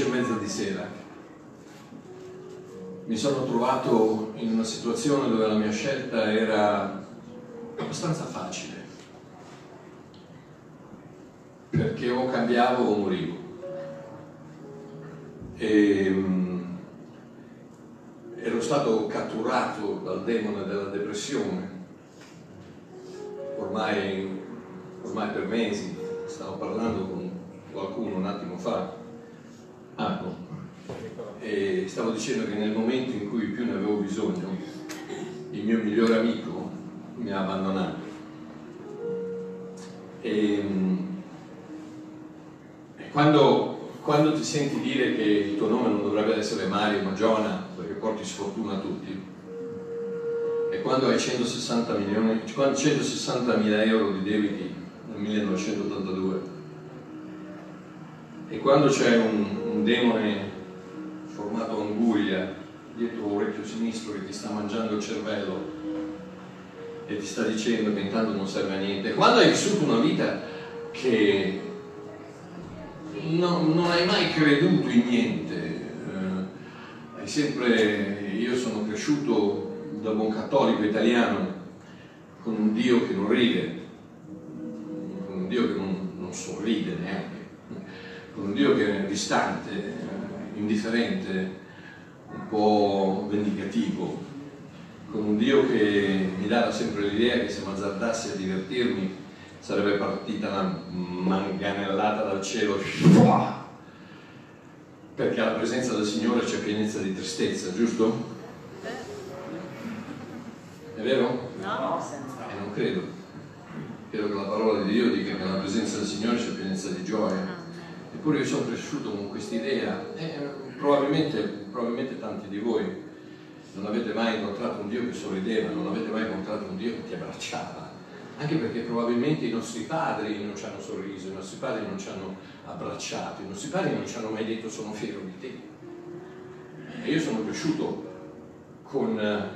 alle 11.30 di sera, mi sono trovato in una situazione dove la mia scelta era abbastanza facile, perché o cambiavo o morivo. E, um, ero stato catturato dal demone della depressione, ormai, ormai per mesi, stavo parlando con qualcuno un attimo fa, ah, no. e stavo dicendo che nel momento in cui più ne avevo bisogno, il mio migliore amico mi ha abbandonato. E, e quando quando ti senti dire che il tuo nome non dovrebbe essere Mario ma Giona perché porti sfortuna a tutti e quando hai 160 milioni 160 mila euro di debiti nel 1982 e quando c'è un, un demone formato a anguglia dietro l'orecchio sinistro che ti sta mangiando il cervello e ti sta dicendo che intanto non serve a niente. Quando hai vissuto una vita che no, non hai mai creduto in niente, eh, hai sempre, io sono cresciuto da buon cattolico italiano con un Dio che non ride, con un Dio che non, non sorride neanche, con un Dio che è distante, eh, indifferente, un po' vendicativo, con un Dio che mi dava sempre l'idea che se mi azzardassi a divertirmi sarebbe partita una manganellata dal cielo perché alla presenza del Signore c'è pienezza di tristezza, giusto? È vero? No, eh, non credo. Credo che la parola di Dio dica che alla presenza del Signore c'è pienezza di gioia. Eppure io sono cresciuto con quest'idea e probabilmente, probabilmente tanti di voi non avete mai incontrato un Dio che sorrideva, non avete mai incontrato un Dio che ti abbracciava anche perché probabilmente i nostri padri non ci hanno sorriso, i nostri padri non ci hanno abbracciato, i nostri padri non ci hanno mai detto sono fiero di te. E io sono cresciuto con, eh,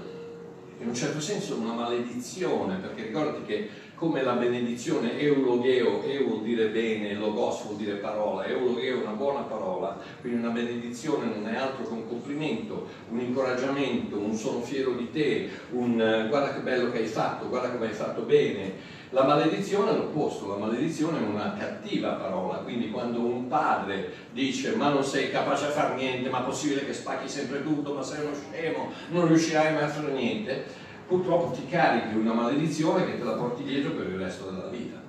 in un certo senso, una maledizione, perché ricordati che come la benedizione eulogeo, eu vuol dire bene, logos vuol dire parola, eulogeo è una buona parola, quindi una benedizione non è altro che un complimento, un incoraggiamento, un sono fiero di te, un eh, guarda che bello che hai fatto, guarda come hai fatto bene. La maledizione è l'opposto, la maledizione è una cattiva parola, quindi quando un padre dice ma non sei capace a fare niente, ma è possibile che spacchi sempre tutto, ma sei uno scemo, non riuscirai mai a fare niente, purtroppo ti carichi una maledizione che te la porti dietro per il resto della vita.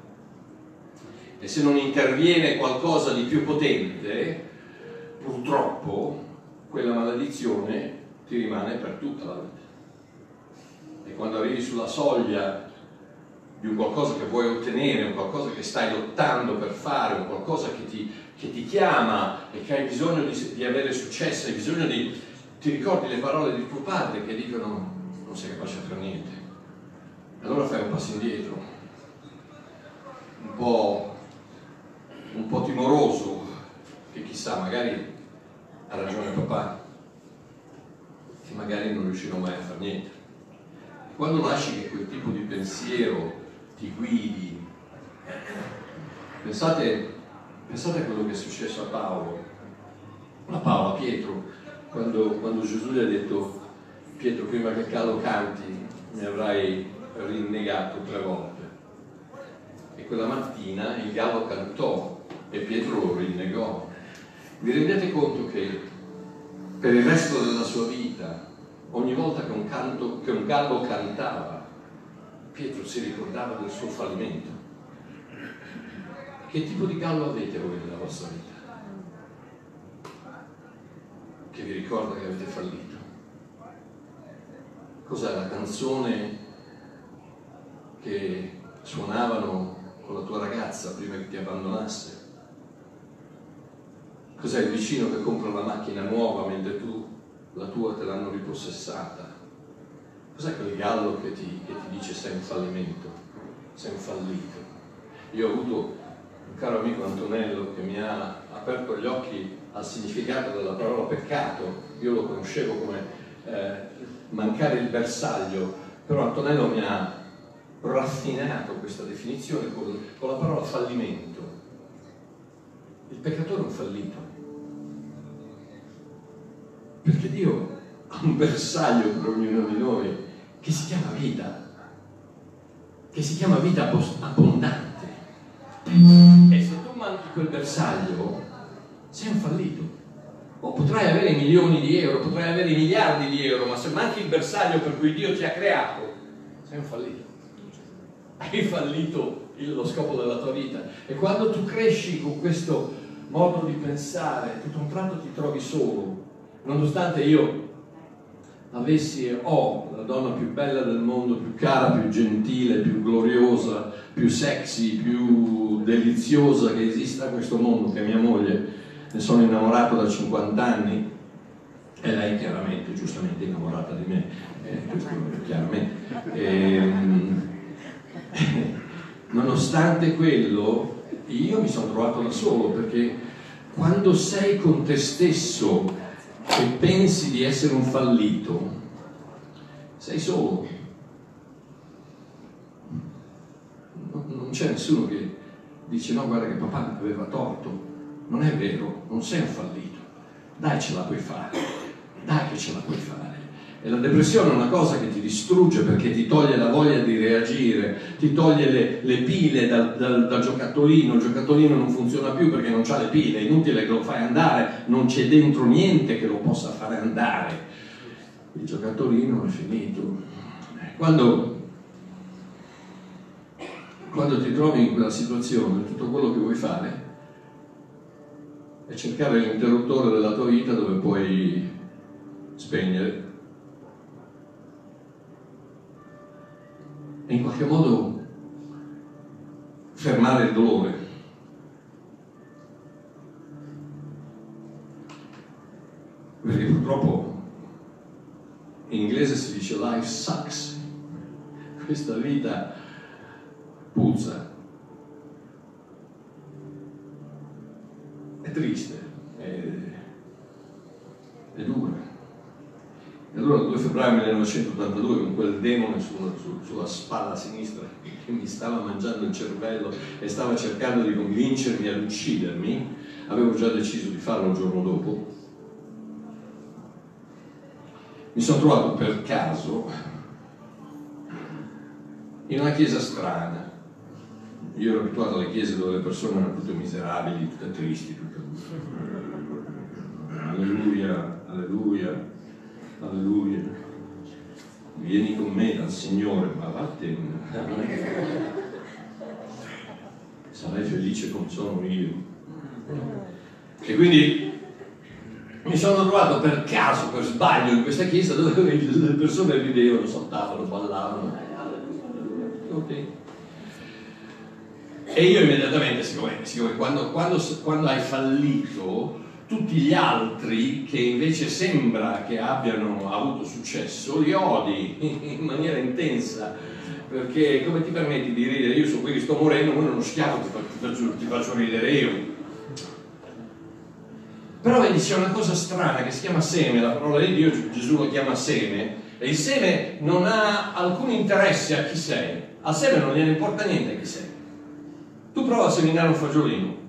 E se non interviene qualcosa di più potente, purtroppo quella maledizione ti rimane per tutta la vita. E quando arrivi sulla soglia di un qualcosa che vuoi ottenere, un qualcosa che stai lottando per fare, un qualcosa che ti, che ti chiama e che hai bisogno di, di avere successo, hai bisogno di... ti ricordi le parole di tuo padre che dicono sei capace a fare niente. Allora fai un passo indietro, un po', un po' timoroso, che chissà, magari ha ragione papà, che magari non riuscirò mai a fare niente. Quando lasci che quel tipo di pensiero ti guidi, pensate, pensate a quello che è successo a Paolo, a Paolo, a Pietro, quando, quando Gesù gli ha detto Pietro prima che Calo canti mi avrai rinnegato tre volte. E quella mattina il gallo cantò e Pietro lo rinnegò. Vi rendete conto che per il resto della sua vita, ogni volta che un, canto, che un gallo cantava, Pietro si ricordava del suo fallimento. Che tipo di gallo avete voi nella vostra vita? Che vi ricorda che avete fallito? Cos'è la canzone che suonavano con la tua ragazza prima che ti abbandonasse? Cos'è il vicino che compra la macchina nuova mentre tu la tua te l'hanno ripossessata? Cos'è quel gallo che ti, che ti dice sei un fallimento, sei un fallito? Io ho avuto un caro amico Antonello che mi ha aperto gli occhi al significato della parola peccato, io lo conoscevo come eh, mancare il bersaglio però Antonello mi ha raffinato questa definizione con, con la parola fallimento. Il peccatore è un fallito. Perché Dio ha un bersaglio per ognuno di noi che si chiama vita, che si chiama vita abbondante. E se tu manchi quel bersaglio, sei un fallito. O potrai avere milioni di euro, potrai avere miliardi di euro, ma se manchi il bersaglio per cui Dio ti ha creato, sei un fallito. Hai fallito lo scopo della tua vita. E quando tu cresci con questo modo di pensare, tutto un tratto ti trovi solo, nonostante io avessi ho oh, la donna più bella del mondo, più cara, più gentile, più gloriosa, più sexy, più deliziosa che esista in questo mondo, che è mia moglie, ne sono innamorato da 50 anni e lei chiaramente, giustamente innamorata di me, eh, chiaramente. E, ehm, nonostante quello, io mi sono trovato da solo perché quando sei con te stesso e pensi di essere un fallito, sei solo. Non c'è nessuno che dice no, guarda che papà aveva torto. Non è vero, non sei un fallito. Dai, ce la puoi fare. Dai che ce la puoi fare. E la depressione è una cosa che ti distrugge perché ti toglie la voglia di reagire, ti toglie le, le pile dal, dal, dal, giocattolino, il giocattolino non funziona più perché non ha le pile, è inutile che lo fai andare, non c'è dentro niente che lo possa fare andare. Il giocattolino è finito. Quando, quando ti trovi in quella situazione, tutto quello che vuoi fare è cercare l'interruttore della tua vita dove puoi spegnere. E in qualche modo fermare il dolore. Perché purtroppo in inglese si dice life sucks, questa vita puzza, è triste, è, è dura. E allora il 2 febbraio 1982 con quel demone sulla, su, sulla spalla sinistra che mi stava mangiando il cervello e stava cercando di convincermi ad uccidermi, avevo già deciso di farlo il giorno dopo, mi sono trovato per caso in una chiesa strana. Io ero abituato alle chiese dove le persone erano tutte miserabili, tutte tristi, tutte... Alleluia, alleluia alleluia, vieni con me dal Signore, ma vattene, sarai felice come sono io. E quindi mi sono trovato per caso, per sbaglio, in questa chiesa dove le persone ridevano, saltavano, ballavano. Okay. E io immediatamente, siccome, siccome quando, quando, quando hai fallito, tutti gli altri che invece sembra che abbiano avuto successo li odi in maniera intensa perché come ti permetti di ridere? Io su quelli sto morendo ma uno schiavo ti faccio, ti faccio ridere io. Però vedi c'è una cosa strana che si chiama seme la parola di Dio Gesù lo chiama seme e il seme non ha alcun interesse a chi sei al seme non gliene importa niente a chi sei. Tu prova a seminare un fagiolino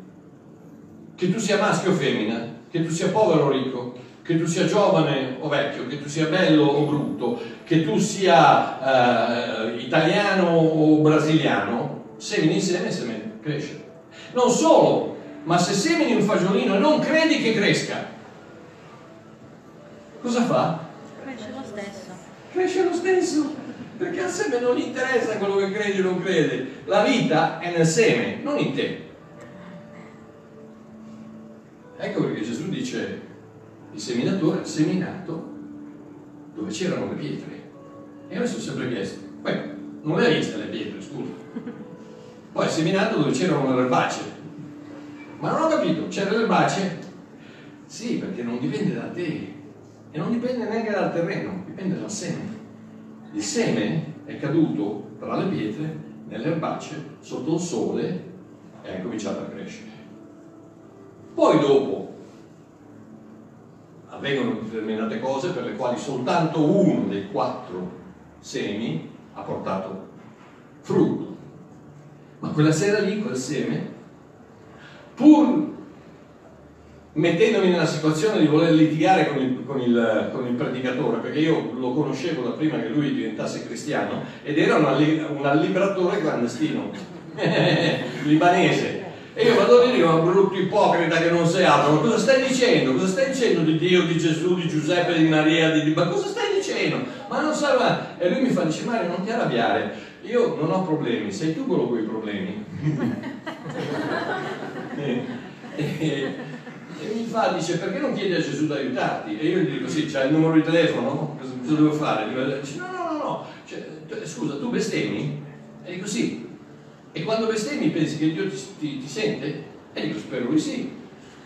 che tu sia maschio o femmina, che tu sia povero o ricco, che tu sia giovane o vecchio, che tu sia bello o brutto, che tu sia eh, italiano o brasiliano, semini insieme e semeni, cresce. Non solo, ma se semini un fagiolino e non credi che cresca, cosa fa? Cresce lo stesso. Cresce lo stesso, perché al seme non interessa quello che credi o non credi. La vita è nel seme, non in te. Ecco perché Gesù dice il seminatore ha seminato dove c'erano le pietre. E io mi sono sempre chiesto, poi non le hai viste le pietre, scusa. Poi ha seminato dove c'erano le erbacee. Ma non ho capito, c'era le erbacee? Sì, perché non dipende da te e non dipende neanche dal terreno, dipende dal seme. Il seme è caduto tra le pietre, nelle erbacee, sotto il sole e è cominciato a crescere. Poi dopo avvengono determinate cose per le quali soltanto uno dei quattro semi ha portato frutto. Ma quella sera lì, quel seme, pur mettendomi nella situazione di voler litigare con il, con, il, con il, predicatore, perché io lo conoscevo da prima che lui diventasse cristiano, ed era un, un allibratore clandestino, libanese. E io vado lì, ma brutto ipocrita che non sei altro, ma cosa stai dicendo? Cosa stai dicendo di Dio, di Gesù, di Giuseppe, di Maria, di, ma cosa stai dicendo? Ma non ma... E lui mi fa, dice Mario non ti arrabbiare, io non ho problemi, sei tu quello con i problemi. e, e, e mi fa, dice, perché non chiedi a Gesù di aiutarti? E io gli dico, sì, c'hai il numero di telefono? Cosa, cosa devo fare? Dice, no, no, no, no. Cioè, scusa, tu bestemmi? E dico, sì. E quando bestemmi pensi che Dio ti, ti, ti sente? E dico, spero di sì.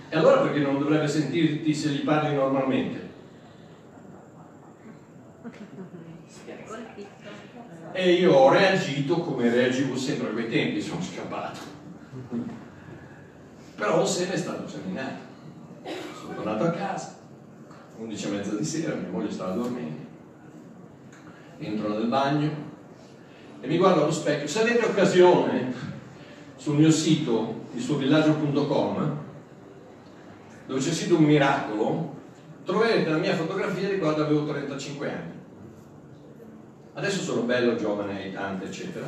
E allora perché non dovrebbe sentirti se gli parli normalmente? E io ho reagito come reagivo sempre a quei tempi, sono scappato. Però il seme è stato seminato. Sono tornato a casa, 11 e mezza di sera, mia moglie stava dormendo. Entro nel bagno e mi guardo allo specchio. Se avete occasione, sul mio sito, il suo villaggio.com, dove c'è scritto un miracolo, troverete la mia fotografia di quando avevo 35 anni. Adesso sono bello, giovane, aitante, eccetera.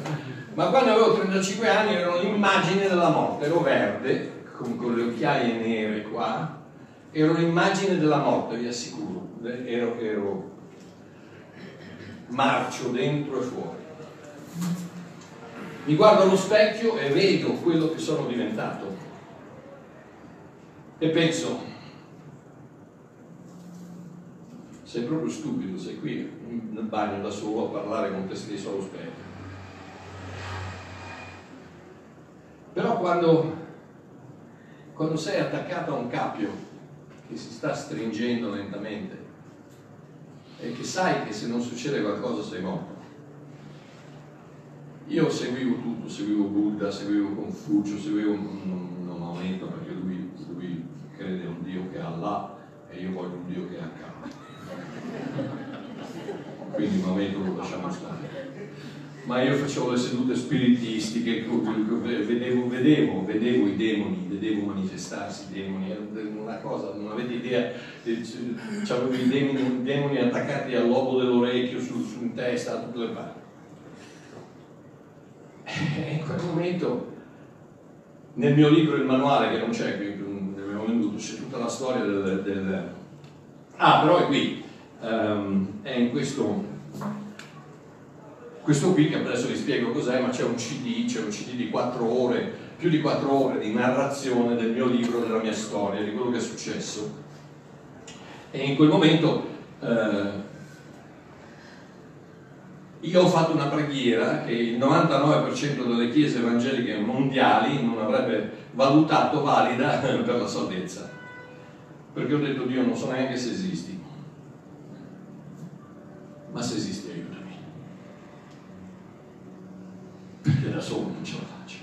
Ma quando avevo 35 anni ero l'immagine della morte, ero verde, con, con le occhiaie nere qua, ero l'immagine della morte, vi assicuro, ero, ero marcio dentro e fuori. Mi guardo allo specchio e vedo quello che sono diventato e penso, sei proprio stupido, sei qui nel bagno da solo a parlare con te stesso allo specchio. Però quando quando sei attaccato a un cappio che si sta stringendo lentamente e che sai che se non succede qualcosa sei morto. Io seguivo tutto, seguivo Buddha, seguivo Confucio, seguivo un, un Maometto perché lui, lui crede un Dio che ha Allah e io voglio un Dio che ha K. Quindi Maometto lo lasciamo stare ma io facevo le sedute spiritistiche, vedevo, vedevo, vedevo i demoni, vedevo manifestarsi i demoni, una cosa, non avete idea, c'avevo i demoni, demoni, attaccati al lobo dell'orecchio, su, su, in testa, a tutte le parti. E in quel momento, nel mio libro, il manuale, che non c'è qui, ne abbiamo venduto, c'è tutta la storia del... del... Ah, però è qui, um, è in questo questo qui, che adesso vi spiego cos'è, ma c'è un CD, c'è un CD di 4 ore, più di 4 ore di narrazione del mio libro, della mia storia, di quello che è successo. E in quel momento eh, io ho fatto una preghiera che il 99% delle chiese evangeliche mondiali non avrebbe valutato valida per la salvezza. Perché ho detto Dio non so neanche se esisti, ma se esisti aiutami perché da solo non ce la faccio.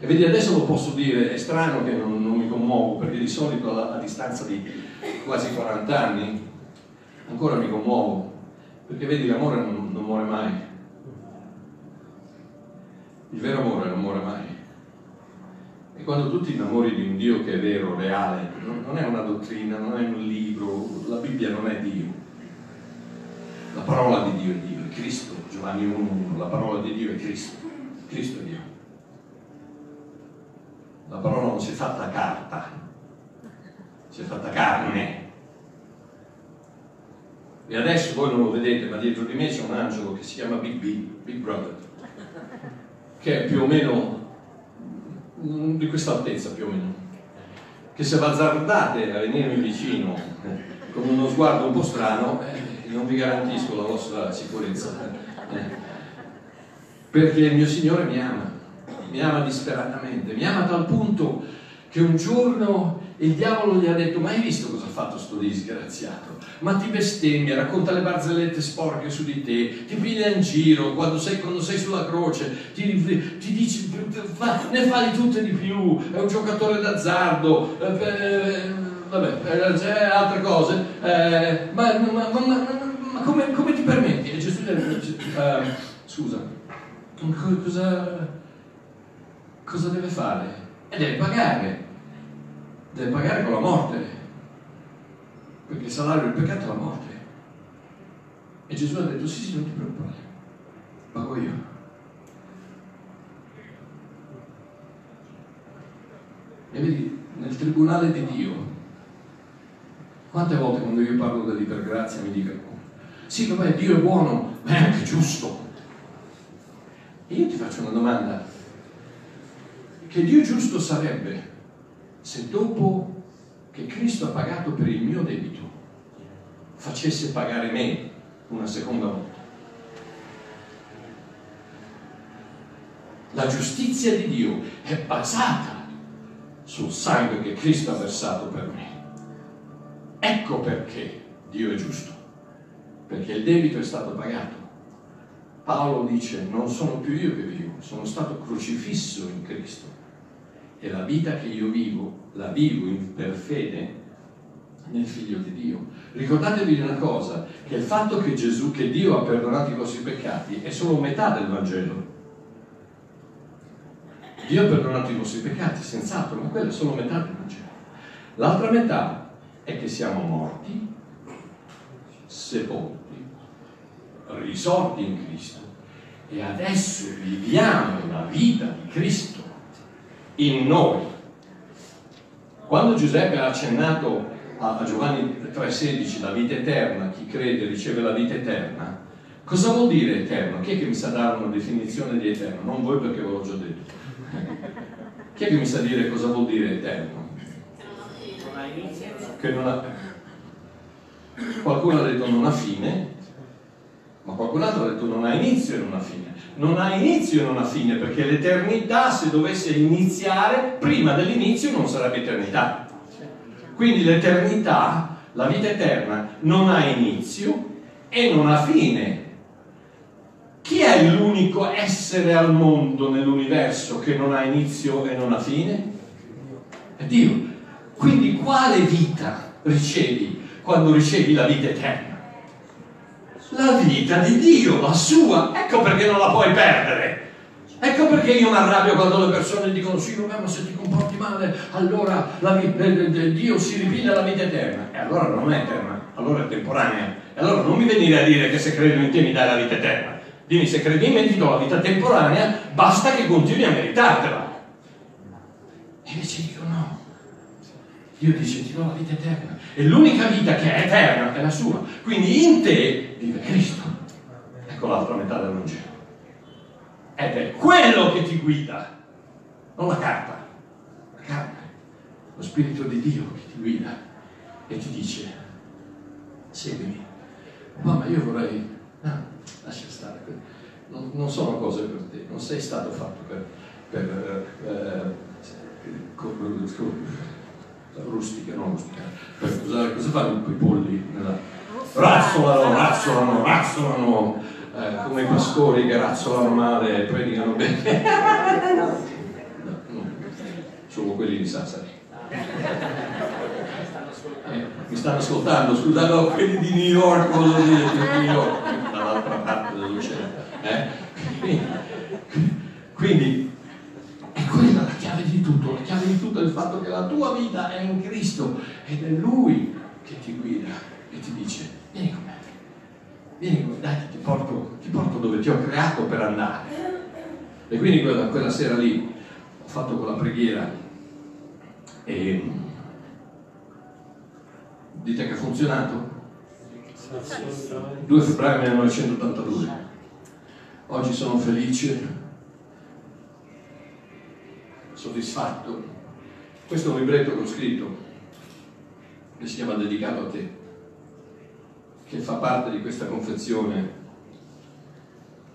E vedi, adesso lo posso dire, è strano che non, non mi commuovo, perché di solito a, a, distanza di quasi 40 anni ancora mi commuovo, perché vedi, l'amore non, non muore mai. Il vero amore non muore mai. E quando tu ti innamori di un Dio che è vero, reale, non è una dottrina, non è un libro, la Bibbia non è Dio. La parola di Dio è Dio, è Cristo Giovanni 1.1, la parola di Dio è Cristo, Cristo è Dio. La parola non si è fatta carta, si è fatta carne. E adesso voi non lo vedete, ma dietro di me c'è un angelo che si chiama Big B, Big Brother, che è più o meno di questa altezza più o meno, che se azzardate a venirmi vicino eh, con uno sguardo un po' strano, eh, non vi garantisco la vostra sicurezza. Perché il mio Signore mi ama, mi ama disperatamente, mi ama a tal punto che un giorno il diavolo gli ha detto ma hai visto cosa ha fatto sto disgraziato? Ma ti bestemmia, racconta le barzellette sporche su di te, ti piglia in giro quando sei, quando sei sulla croce, ti, ti dice fa, ne fa di tutte di più, è un giocatore d'azzardo, eh, eh, vabbè, eh, altre cose, eh, ma, ma, ma, ma come, come ti permetti? E Gesù dice, uh, scusa, cosa, cosa deve fare? E deve pagare, deve pagare con la morte, perché il salario del peccato è la morte. E Gesù ha detto, sì, sì, non ti preoccupare, pago io. E vedi, nel tribunale di Dio, quante volte quando io parlo dell'ipergrazia mi dicono, sì, vabbè, Dio è buono, ma è anche giusto. E io ti faccio una domanda, che Dio giusto sarebbe se dopo che Cristo ha pagato per il mio debito, facesse pagare me una seconda volta? La giustizia di Dio è basata sul sangue che Cristo ha versato per me. Ecco perché Dio è giusto, perché il debito è stato pagato. Paolo dice, non sono più io che vivo, sono stato crocifisso in Cristo e la vita che io vivo, la vivo per fede nel Figlio di Dio. Ricordatevi una cosa, che il fatto che Gesù, che Dio ha perdonato i vostri peccati, è solo metà del Vangelo. Dio ha perdonato i vostri peccati, senz'altro, ma quella è solo metà del Vangelo. L'altra metà è che siamo morti, sepolti, risorti in Cristo e adesso viviamo la vita di Cristo in noi. Quando Giuseppe ha accennato a Giovanni 3,16 la vita eterna, chi crede riceve la vita eterna, cosa vuol dire eterno? Chi è che mi sa dare una definizione di eterno? Non voi perché ve l'ho già detto. Chi è che mi sa dire cosa vuol dire eterno? Che non ha... Qualcuno ha detto non ha fine, ma qualcun altro ha detto non ha inizio e non ha fine. Non ha inizio e non ha fine, perché l'eternità, se dovesse iniziare, prima dell'inizio non sarebbe eternità. Quindi l'eternità, la vita eterna, non ha inizio e non ha fine. Chi è l'unico essere al mondo nell'universo che non ha inizio e non ha fine? È Dio. Quindi quale vita ricevi quando ricevi la vita eterna? La vita di Dio, la sua. Ecco perché non la puoi perdere. Ecco perché io mi arrabbio quando le persone dicono sì, vabbè, ma se ti comporti male, allora vita, Dio si ripiglia la vita eterna. E allora non è eterna, allora è temporanea. E allora non mi venire a dire che se credo in te mi dai la vita eterna. Dimmi, se credi in me ti do la vita temporanea, basta che continui a meritartela. E invece dico no. Dio dice ti do la vita eterna. E l'unica vita che è eterna è la sua. Quindi in te vive Cristo. Ecco l'altra metà del Vangelo. Ed è quello che ti guida, non la carta, la carne, lo Spirito di Dio che ti guida e ti dice, seguimi. Mamma, io vorrei... No, lascia stare, non, non, sono cose per te, non sei stato fatto per, per eh, rustica, non rustica, per usare, cosa fanno quei polli? Nella... Razzolano, razzolano, razzolano, eh, come i pastori che razzolano male e predicano bene. No, no, solo quelli di Sassari. Eh, mi stanno ascoltando, scusate, no, quelli di New York, voglio dire, di New York, dall'altra parte dell'oceano. Eh? Quindi, quindi, è quella la chiave di tutto, la chiave di tutto è il fatto che la tua vita è in Cristo ed è Lui che ti guida e ti dice, vieni con me, vieni con me, dai, ti porto, ti porto dove ti ho creato per andare. E quindi quella, quella sera lì ho fatto quella preghiera e Dite che ha funzionato? 2 febbraio 1982. Oggi sono felice, soddisfatto. Questo è un libretto che ho scritto, che si chiama Dedicato a te, che fa parte di questa confezione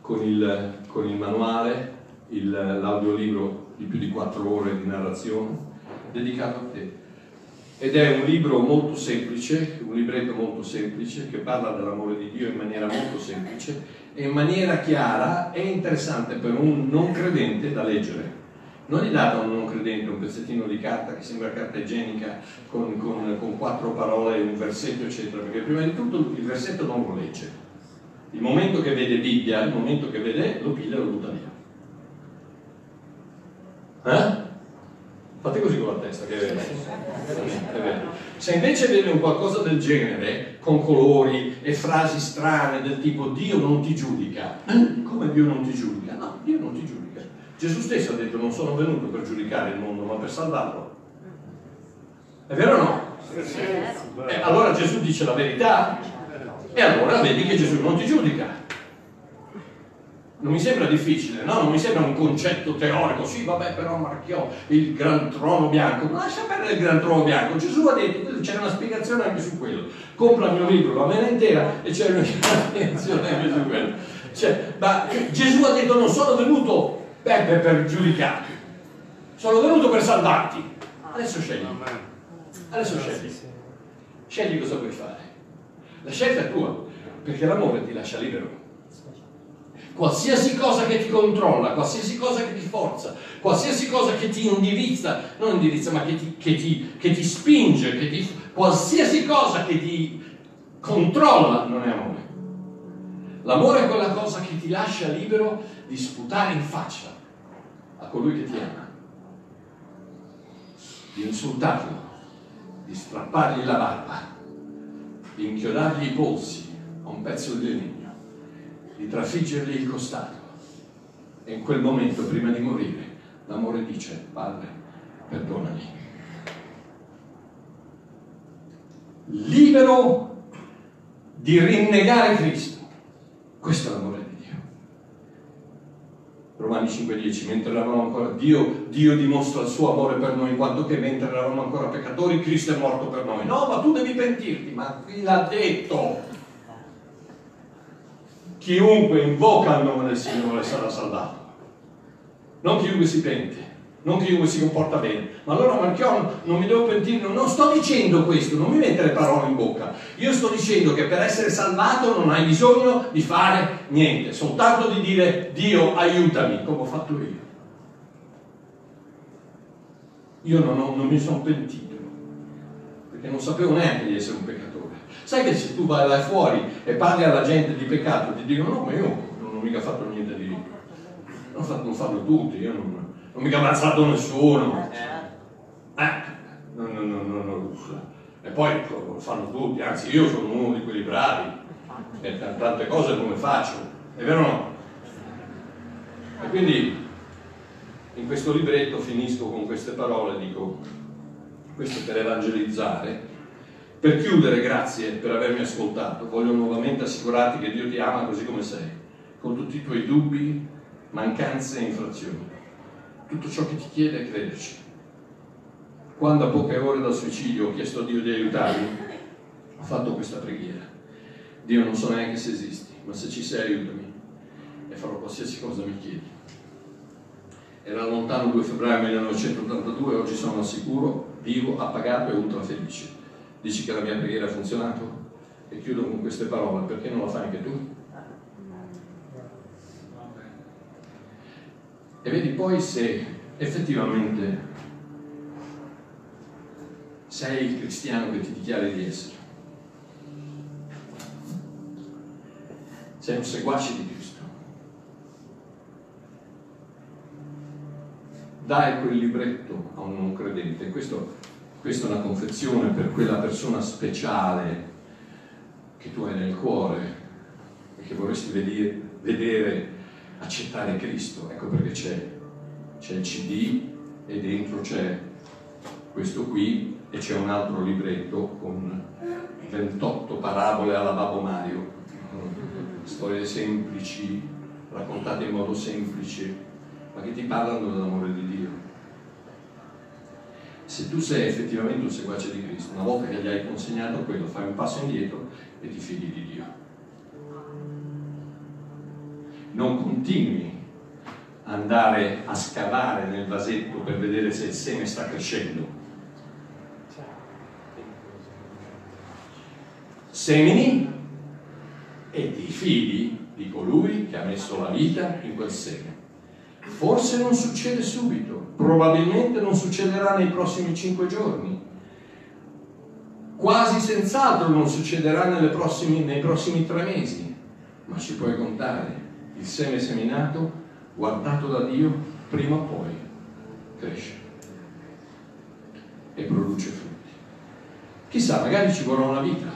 con il, con il manuale, l'audiolibro di più di 4 ore di narrazione, dedicato a te ed è un libro molto semplice, un libretto molto semplice che parla dell'amore di Dio in maniera molto semplice e in maniera chiara e interessante per un non credente da leggere. Non gli date a un non credente un pezzettino di carta che sembra carta igienica con, con, con quattro parole, un versetto, eccetera, perché prima di tutto il versetto non lo legge Il momento che vede Bibbia, il momento che vede lo piglia e lo butta via. Eh? Fate così con la testa, che è vero. È vero. Se invece vede un qualcosa del genere, con colori e frasi strane del tipo Dio non ti giudica, come Dio non ti giudica? No, Dio non ti giudica. Gesù stesso ha detto non sono venuto per giudicare il mondo, ma per salvarlo. È vero o no? Eh, allora Gesù dice la verità e allora vedi che Gesù non ti giudica. Non mi sembra difficile, no? Non mi sembra un concetto teorico. Sì, vabbè, però Marchiò, il gran trono bianco. Ma lascia perdere il gran trono bianco. Gesù ha detto, c'è una spiegazione anche su quello. Compra il mio libro, la mela intera e c'è una spiegazione anche su quello. Cioè, ma Gesù ha detto, non sono venuto Beppe per giudicare. Sono venuto per salvarti. Adesso scegli. Adesso scegli. Scegli cosa vuoi fare. La scelta è tua, perché l'amore ti lascia libero qualsiasi cosa che ti controlla, qualsiasi cosa che ti forza, qualsiasi cosa che ti indirizza, non indirizza, ma che ti, che ti, che ti spinge, che ti, qualsiasi cosa che ti controlla non è amore. L'amore è quella cosa che ti lascia libero di sputare in faccia colui che ti ama, di insultarlo, di strappargli la barba, di inchiodargli i polsi a un pezzo di legno di trafiggergli il costato. E in quel momento, prima di morire, l'amore dice, Padre, perdonami. Libero di rinnegare Cristo. Questo è l'amore di Dio. Romani 5:10, mentre eravamo ancora Dio, Dio dimostra il suo amore per noi, in quanto che mentre eravamo ancora peccatori, Cristo è morto per noi. No, ma tu devi pentirti, ma chi l'ha detto? chiunque invoca il nome del Signore sarà salvato. Non chiunque si pente, non chiunque si comporta bene. Ma allora Marchion non mi devo pentire, non sto dicendo questo, non mi mettere parole in bocca. Io sto dicendo che per essere salvato non hai bisogno di fare niente, soltanto di dire Dio aiutami, come ho fatto io. Io non, ho, non mi sono pentito, perché non sapevo neanche di essere un peccatore. Sai che se tu vai là fuori e parli alla gente di peccato, ti dicono no, ma io non ho mica fatto niente di... Non non fatto tutti, io non, non ho mica ammazzato nessuno. Eh, non, non, non, non, non. E poi lo fanno tutti, anzi io sono uno di quelli bravi, e tante cose come faccio, è vero o no? E quindi in questo libretto finisco con queste parole, dico, questo per evangelizzare, per chiudere, grazie per avermi ascoltato. Voglio nuovamente assicurarti che Dio ti ama così come sei, con tutti i tuoi dubbi, mancanze e infrazioni. Tutto ciò che ti chiede è crederci. Quando a poche ore dal suicidio ho chiesto a Dio di aiutarmi, ho fatto questa preghiera. Dio non so neanche se esisti, ma se ci sei aiutami e farò qualsiasi cosa mi chiedi. Era lontano 2 febbraio 1982, oggi sono al sicuro, vivo, appagato e ultra felice. Dici che la mia preghiera ha funzionato? E chiudo con queste parole, perché non lo fai anche tu? E vedi poi se effettivamente sei il cristiano che ti dichiari di essere. Sei un seguace di Cristo. Dai quel libretto a un non credente. Questo questa è una confezione per quella persona speciale che tu hai nel cuore e che vorresti vedere, vedere accettare Cristo. Ecco perché c'è, c'è il CD e dentro c'è questo qui e c'è un altro libretto con 28 parabole alla Babbo Mario, storie semplici, raccontate in modo semplice, ma che ti parlano dell'amore di Dio se tu sei effettivamente un seguace di Cristo, una volta che gli hai consegnato quello, fai un passo indietro e ti fidi di Dio. Non continui a andare a scavare nel vasetto per vedere se il seme sta crescendo. Semini e ti fidi di colui che ha messo la vita in quel seme. Forse non succede subito, probabilmente non succederà nei prossimi cinque giorni, quasi senz'altro non succederà prossimi, nei prossimi tre mesi, ma ci puoi contare il seme seminato, guardato da Dio, prima o poi cresce e produce frutti. Chissà, magari ci vorrà una vita,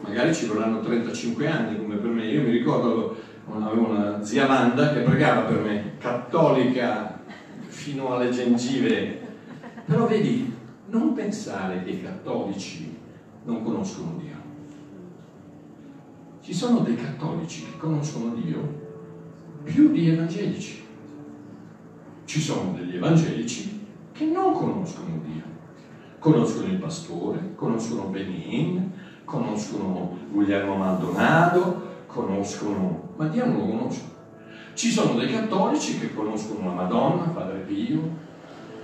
magari ci vorranno 35 anni come per me. Io mi ricordo, avevo una zia Wanda che pregava per me, cattolica fino alle gengive, però vedi, non pensare che i cattolici non conoscono Dio. Ci sono dei cattolici che conoscono Dio più di evangelici. Ci sono degli evangelici che non conoscono Dio. Conoscono il pastore, conoscono Benin, conoscono Guglielmo Maldonado, conoscono, ma Dio non lo conoscono. Ci sono dei cattolici che conoscono la Madonna, Padre Pio,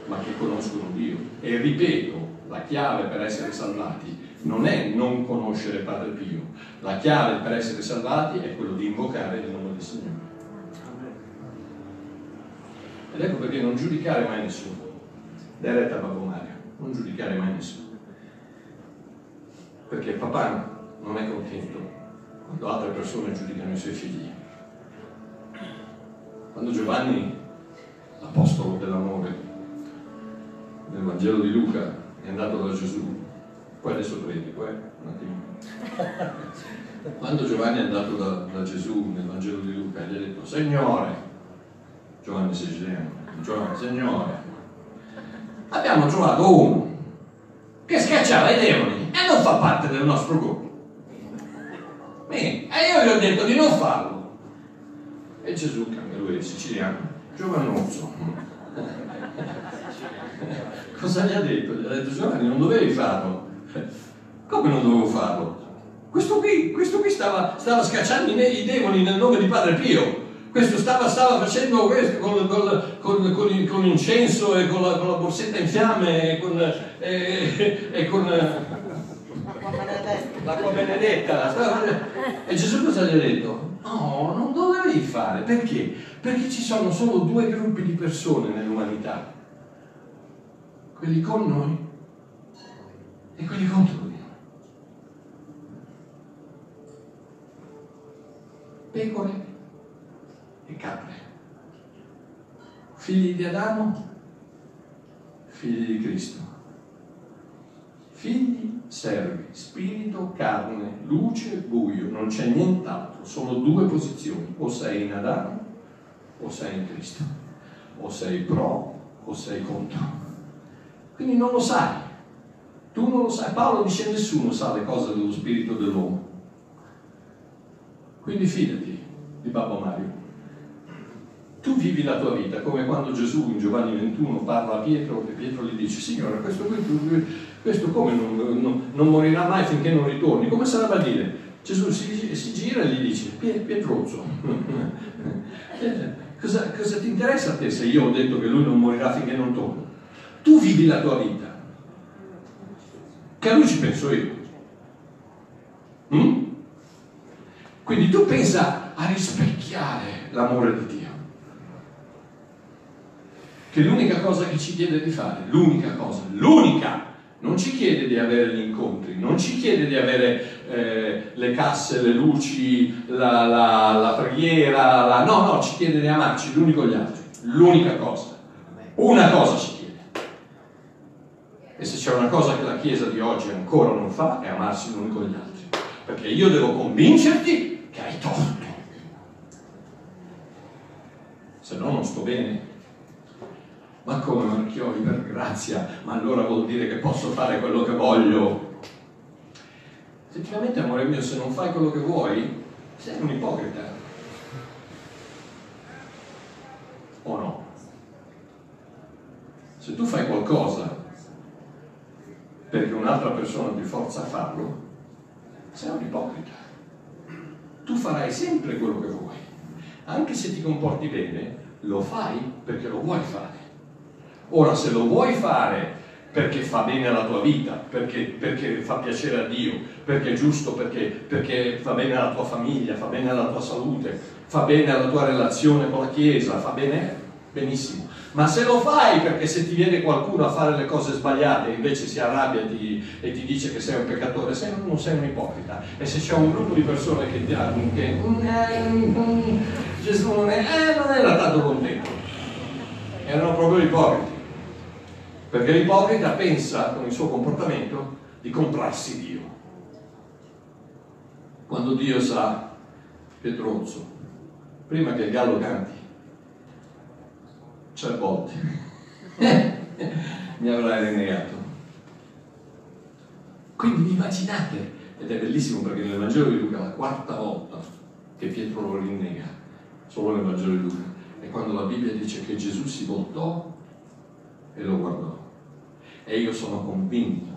ma che conoscono Dio. E ripeto, la chiave per essere salvati non è non conoscere Padre Pio, la chiave per essere salvati è quello di invocare il nome del Signore. Ed ecco perché non giudicare mai nessuno. Deretta Babbo Mario, non giudicare mai nessuno. Perché papà non è contento quando altre persone giudicano i suoi figli. Quando Giovanni, l'apostolo dell'amore, nel Vangelo di Luca, è andato da Gesù, poi adesso predico, eh? Un attimo. Quando Giovanni è andato da, da, Gesù nel Vangelo di Luca, gli ha detto, Signore, Giovanni Segiliano, Giovanni, Signore, abbiamo trovato uno che scacciava i demoni e non fa parte del nostro gruppo. E io gli ho detto di non farlo. E Gesù, che lui è siciliano, giovanozzo. Cosa gli ha detto? Gli ha detto Giovanni, non dovevi farlo. Come non dovevo farlo? Questo qui, questo qui stava, stava scacciando i, demoni nel nome di Padre Pio. Questo stava, stava facendo questo con, con, con, con, l'incenso e con la, la, borsetta in fiamme e con, e, e con l'acqua benedetta. E Gesù cosa gli ha detto? No, non lo dovevi fare. Perché? Perché ci sono solo due gruppi di persone nell'umanità. Quelli con noi e quelli contro di noi. Pecore e capre. Figli di Adamo, figli di Cristo. Figli, servi, spirito, carne, luce, buio, non c'è nient'altro, sono due posizioni, o sei in Adamo o sei in Cristo, o sei pro o sei contro. Quindi non lo sai, tu non lo sai, Paolo dice nessuno sa le cose dello spirito dell'uomo. Quindi fidati di Babbo Mario. Tu vivi la tua vita come quando Gesù in Giovanni 21 parla a Pietro e Pietro gli dice Signore, questo, questo, questo come non, non, non, morirà mai finché non ritorni? Come sarebbe a dire? Gesù si, si gira e gli dice Pietrozzo, cosa, cosa ti interessa a te se io ho detto che lui non morirà finché non torna? Tu vivi la tua vita che a lui ci penso io. Mm? Quindi tu pensa a rispecchiare l'amore di Dio. Che l'unica cosa che ci chiede di fare, l'unica cosa, l'unica, non ci chiede di avere gli incontri, non ci chiede di avere eh, le casse, le luci, la, la, la preghiera, la... no, no, ci chiede di amarci l'uni con gli altri. L'unica cosa. Una cosa ci chiede. E se c'è una cosa che la Chiesa di oggi ancora non fa è amarsi l'uno con gli altri. Perché io devo convincerti che hai torto. Se no non sto bene. Ma come Marchioli, per grazia, ma allora vuol dire che posso fare quello che voglio. Effettivamente, amore mio, se non fai quello che vuoi, sei un ipocrita. O no? Se tu fai qualcosa perché un'altra persona ti forza a farlo, sei un ipocrita. Tu farai sempre quello che vuoi, anche se ti comporti bene, lo fai perché lo vuoi fare. Ora, se lo vuoi fare perché fa bene alla tua vita, perché, perché fa piacere a Dio, perché è giusto, perché, perché fa bene alla tua famiglia, fa bene alla tua salute, fa bene alla tua relazione con la Chiesa, fa bene, benissimo. Ma se lo fai perché se ti viene qualcuno a fare le cose sbagliate e invece si arrabbia ti, e ti dice che sei un peccatore, sei, non sei un ipocrita. E se c'è un gruppo di persone che, che Gesù non, è, eh, non era tanto contento, erano proprio ipocriti. Perché l'ipocrita pensa con il suo comportamento di comprarsi Dio. Quando Dio sa, Petrozzo, prima che il gallo canti, tre volte mi avrai rinnegato. Quindi immaginate, ed è bellissimo perché nel Vangelo di Luca la quarta volta che Pietro lo rinnega, solo nel Vangelo di Luca, è quando la Bibbia dice che Gesù si voltò e lo guardò. E io sono convinto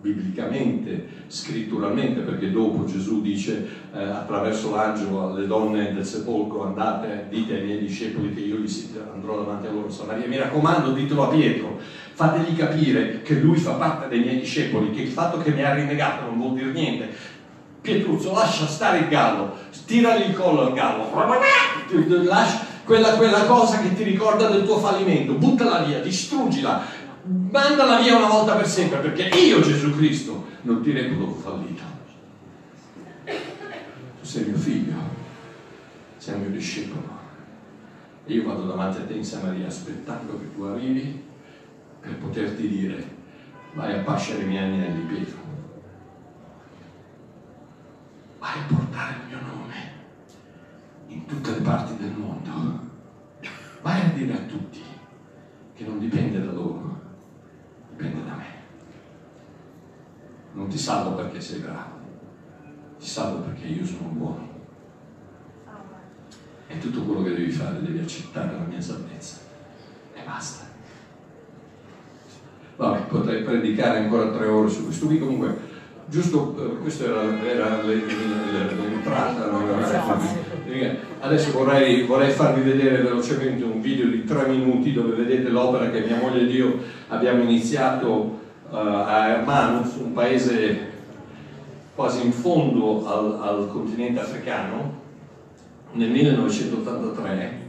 biblicamente, scritturalmente, perché dopo Gesù dice eh, attraverso l'angelo alle donne del sepolcro andate, dite ai miei discepoli che io andrò davanti a loro Samaria. Mi raccomando, ditelo a Pietro, fategli capire che lui fa parte dei miei discepoli, che il fatto che mi ha rinnegato non vuol dire niente. Pietruzzo, lascia stare il gallo, tiragli il collo al gallo, lascia quella, quella cosa che ti ricorda del tuo fallimento, buttala via, distruggila, mandala via una volta per sempre, perché io, Gesù Cristo, non ti reputo fallito. Tu sei mio figlio, sei il mio discepolo. E io vado davanti a te in Samaria aspettando che tu arrivi per poterti dire vai a pascere i miei agnelli, Pietro. Vai a portare il mio nome in tutte le parti del mondo. Vai a dire a tutti che non dipende da loro, dipende da me. Non ti salvo perché sei bravo, ti salvo perché io sono buono. E tutto quello che devi fare, devi accettare la mia salvezza. E basta. Vabbè, potrei predicare ancora tre ore su questo qui, comunque, giusto, eh, questa era, era l'entrata. Adesso vorrei, vorrei, farvi vedere velocemente un video di tre minuti dove vedete l'opera che mia moglie e io abbiamo iniziato a Hermanus, un paese quasi in fondo al, al continente africano, nel 1983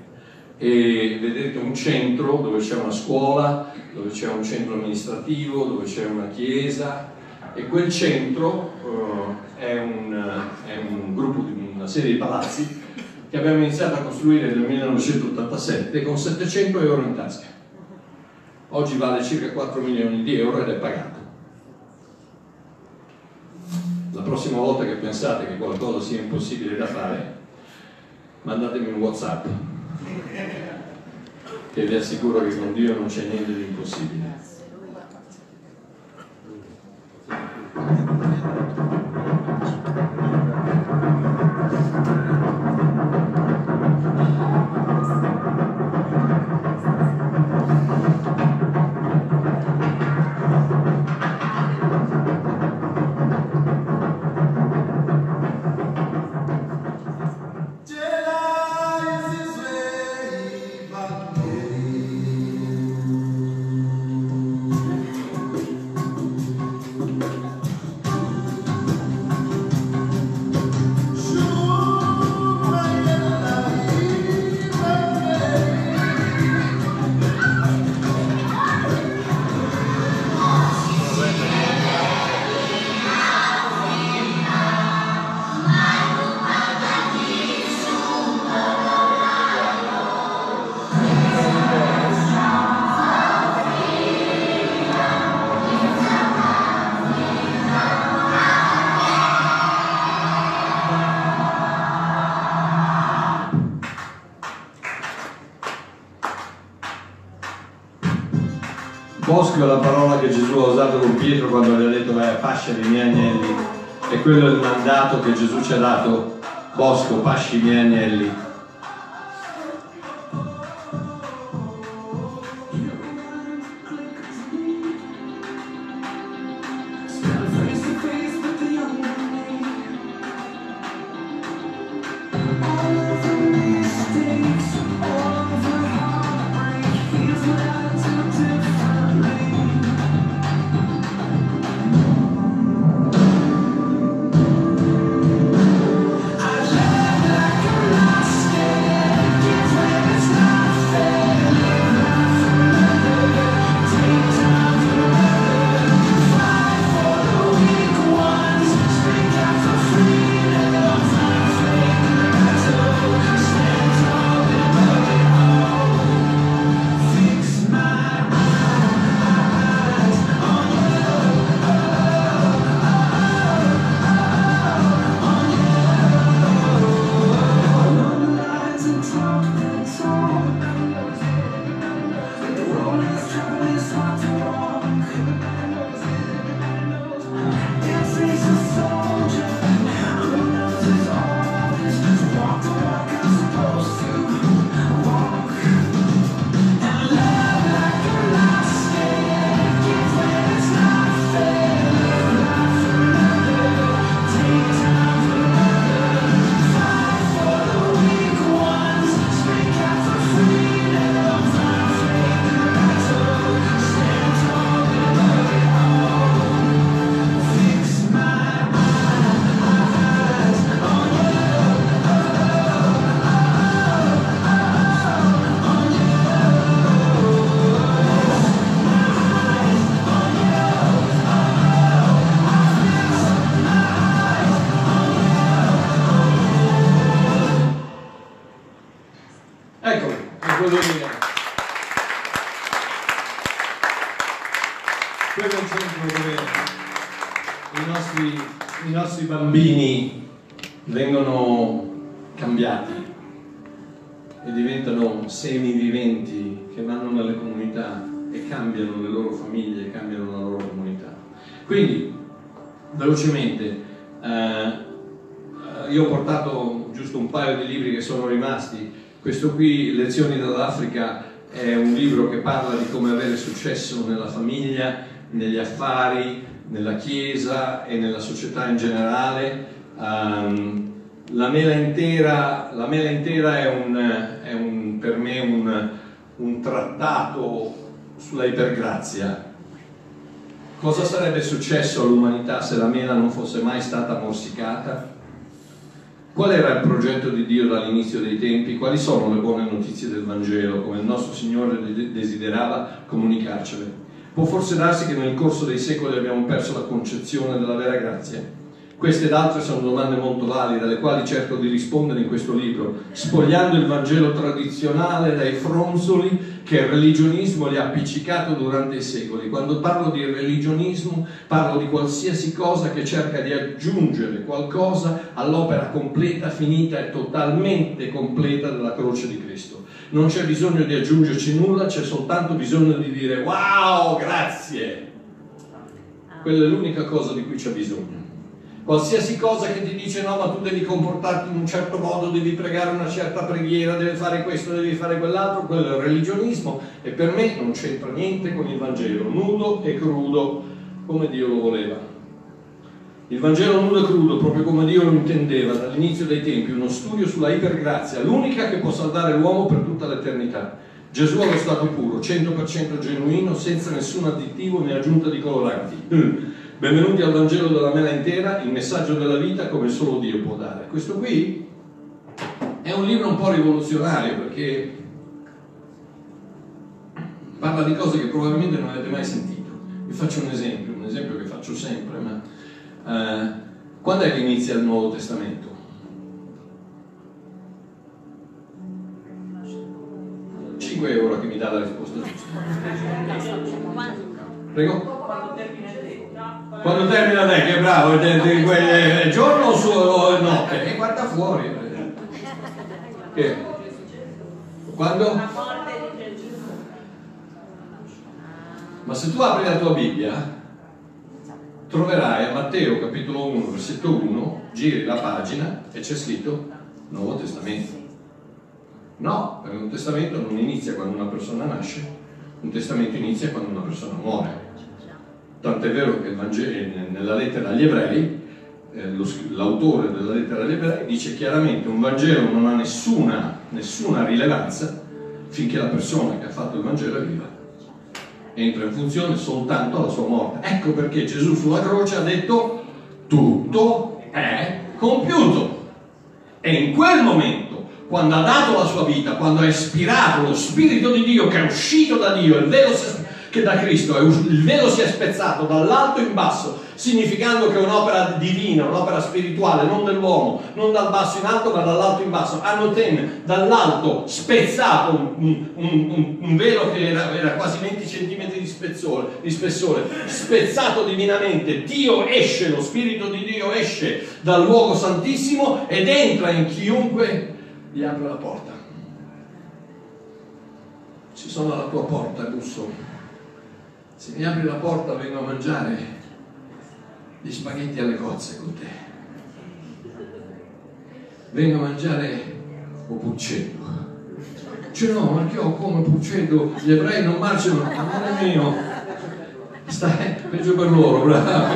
e vedete un centro dove c'è una scuola, dove c'è un centro amministrativo, dove c'è una chiesa e quel centro uh, è, un, è, un, gruppo di una serie di palazzi che abbiamo iniziato a costruire nel 1987 con 700 euro in tasca. Oggi vale circa 4 milioni di euro ed è pagato. La prossima volta che pensate che qualcosa sia impossibile da fare, mandatemi un WhatsApp che vi assicuro che con Dio non c'è niente di impossibile. È la parola che Gesù ha usato con Pietro quando gli ha detto vai a pascere i miei agnelli. E quello è il mandato che Gesù ci ha dato Bosco, pasci i miei agnelli qui, Lezioni dall'Africa, è un libro che parla di come avere successo nella famiglia, negli affari, nella chiesa e nella società in generale. Um, la mela intera, la mela intera è, un, è un, per me un, un trattato sulla ipergrazia. Cosa sarebbe successo all'umanità se la mela non fosse mai stata morsicata? Qual era il progetto di Dio dall'inizio dei tempi? Quali sono le buone notizie del Vangelo, come il nostro Signore desiderava comunicarcele? Può forse darsi che nel corso dei secoli abbiamo perso la concezione della vera grazia? Queste ed altre sono domande molto valide, alle quali cerco di rispondere in questo libro, spogliando il Vangelo tradizionale dai fronzoli che il religionismo gli ha appiccicato durante i secoli. Quando parlo di religionismo parlo di qualsiasi cosa che cerca di aggiungere qualcosa all'opera completa, finita e totalmente completa della croce di Cristo. Non c'è bisogno di aggiungerci nulla, c'è soltanto bisogno di dire wow, grazie. Quella è l'unica cosa di cui c'è bisogno. Qualsiasi cosa che ti dice no, ma tu devi comportarti in un certo modo, devi pregare una certa preghiera, devi fare questo, devi fare quell'altro, quello è il religionismo e per me non c'entra niente con il Vangelo, nudo e crudo come Dio lo voleva. Il Vangelo nudo e crudo, proprio come Dio lo intendeva dall'inizio dei tempi, uno studio sulla ipergrazia, l'unica che può salvare l'uomo per tutta l'eternità. Gesù allo stato puro, 100% genuino, senza nessun additivo né aggiunta di coloranti. Benvenuti al Vangelo della mela intera, il messaggio della vita come solo Dio può dare. Questo qui è un libro un po' rivoluzionario perché parla di cose che probabilmente non avete mai sentito. Vi faccio un esempio, un esempio che faccio sempre, ma eh, quando è che inizia il Nuovo Testamento? Cinque euro che mi dà la risposta giusta. Prego? Quando termina il quando termina lei, che bravo, è giorno o, notte? E guarda fuori. Che? Quando? Ma se tu apri la tua Bibbia, troverai a Matteo capitolo 1, versetto 1, giri la pagina e c'è scritto Nuovo Testamento. No, perché un testamento non inizia quando una persona nasce, un testamento inizia quando una persona muore. Tant'è vero che Vangelo, nella lettera agli ebrei, eh, l'autore della lettera agli ebrei dice chiaramente un Vangelo non ha nessuna, nessuna rilevanza finché la persona che ha fatto il Vangelo è viva. Entra in funzione soltanto alla sua morte. Ecco perché Gesù sulla croce ha detto tutto è compiuto. E in quel momento, quando ha dato la sua vita, quando ha ispirato lo Spirito di Dio che è uscito da Dio, il velo si è che da Cristo il velo si è spezzato dall'alto in basso, significando che è un'opera divina, un'opera spirituale, non dell'uomo, non dal basso in alto, ma dall'alto in basso. Hanno tem dall'alto spezzato un, un, un, un velo che era, era, quasi 20 cm di di spessore, spezzato divinamente. Dio esce, lo Spirito di Dio esce dal luogo santissimo ed entra in chiunque gli apre la porta. Ci sono alla tua porta, busso se mi apri la porta vengo a mangiare gli spaghetti alle cozze con te. Vengo a mangiare o puccetto. Cioè no, ma che ho come puccetto? Gli ebrei non mangiano, amore mio. Stai, peggio per loro, bravo.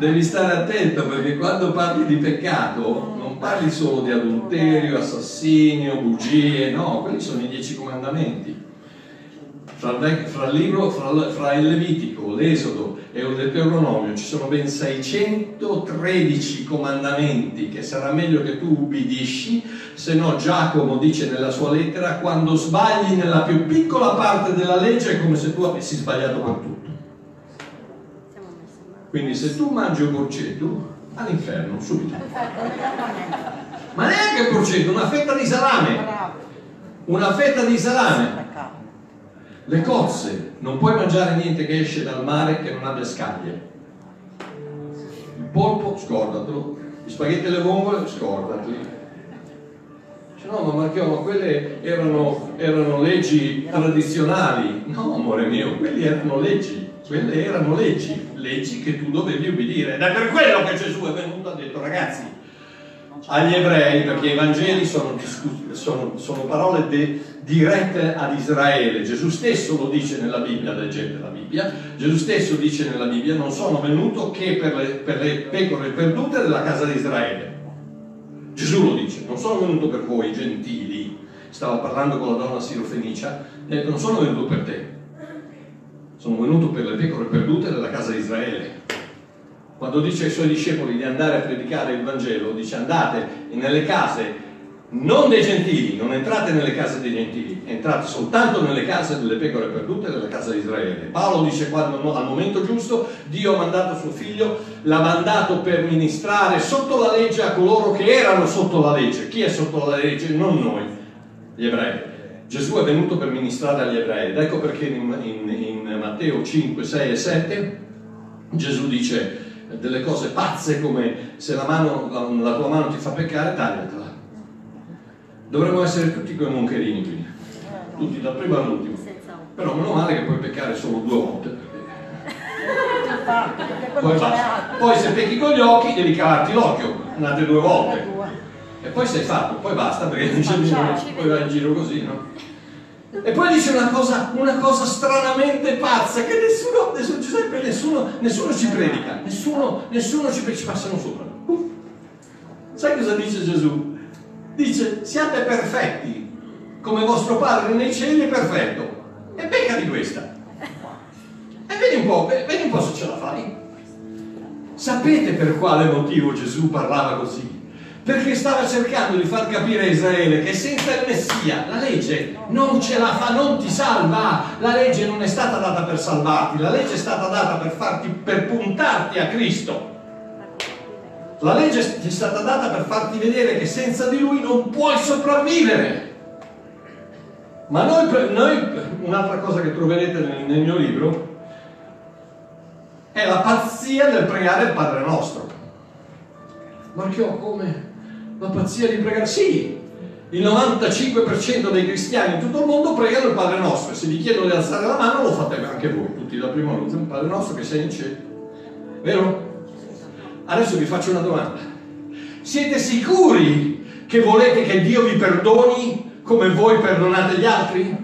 Devi stare attento perché quando parli di peccato non parli solo di adulterio, assassinio, bugie, no, quelli sono i dieci comandamenti fra il, fra il, libro, fra, fra il Levitico, l'Esodo e il Deuteronomio ci sono ben 613 comandamenti che sarà meglio che tu ubbidisci, se no Giacomo dice nella sua lettera quando sbagli nella più piccola parte della legge è come se tu avessi sbagliato per tutto. Quindi se tu mangi un porcetto, all'inferno, subito. Ma neanche un porcetto, una fetta di salame. Una fetta di salame, le cozze, non puoi mangiare niente che esce dal mare che non abbia scaglie. Il polpo, scordatelo. Gli spaghetti e le vongole, scordateli. Cioè, no, ma Marchio, ma quelle erano, erano leggi tradizionali. No, amore mio, quelle erano leggi. Quelle erano leggi, leggi che tu dovevi ubbidire. Ed è per quello che Gesù è venuto e ha detto, ragazzi, agli ebrei, perché i Vangeli sono, sono, sono parole de, dirette ad Israele. Gesù stesso lo dice nella Bibbia, leggete la Bibbia, Gesù stesso dice nella Bibbia, non sono venuto che per le, per le pecore perdute della casa di Israele. Gesù lo dice, non sono venuto per voi gentili, stava parlando con la donna sirofenicia, non sono venuto per te, sono venuto per le pecore perdute della casa di Israele. Quando dice ai suoi discepoli di andare a predicare il Vangelo, dice andate nelle case non dei gentili, non entrate nelle case dei gentili, entrate soltanto nelle case delle pecore perdute della casa di Israele. Paolo dice quando al momento giusto Dio ha mandato suo figlio, l'ha mandato per ministrare sotto la legge a coloro che erano sotto la legge. Chi è sotto la legge? Non noi, gli ebrei. Gesù è venuto per ministrare agli ebrei ed ecco perché in, in, in Matteo 5, 6 e 7 Gesù dice delle cose pazze come se la, mano, la, la tua mano ti fa peccare, tagliatela. Dovremmo essere tutti come moncherini qui, tutti dal primo all'ultimo. Però meno male che puoi peccare solo due volte. Poi, poi se pecchi con gli occhi devi cavarti l'occhio altre due volte. E poi sei fatto, poi basta perché non c'è bisogno, poi vai in giro così, no? E poi dice una cosa, una cosa stranamente pazza che nessuno, nessuno Giuseppe, nessuno, nessuno ci predica, nessuno, nessuno ci, ci passano sopra. Uh. Sai cosa dice Gesù? Dice siate perfetti, come vostro Padre nei cieli è perfetto. E becca di questa. E vedi un po', vedi un po' se ce la fai. Sapete per quale motivo Gesù parlava così? Perché stava cercando di far capire a Israele che senza il Messia la legge non ce la fa, non ti salva. La legge non è stata data per salvarti, la legge è stata data per, farti, per puntarti a Cristo. La legge è stata data per farti vedere che senza di lui non puoi sopravvivere. Ma noi, noi un'altra cosa che troverete nel, nel mio libro è la pazzia del pregare il Padre nostro. Marchiò come? La pazzia di pregare? Sì, il 95% dei cristiani in tutto il mondo pregano il Padre nostro e se vi chiedo di alzare la mano lo fate anche voi, tutti da primo all'ultimo, Padre nostro che sei in cielo. Vero? Adesso vi faccio una domanda. Siete sicuri che volete che Dio vi perdoni come voi perdonate gli altri?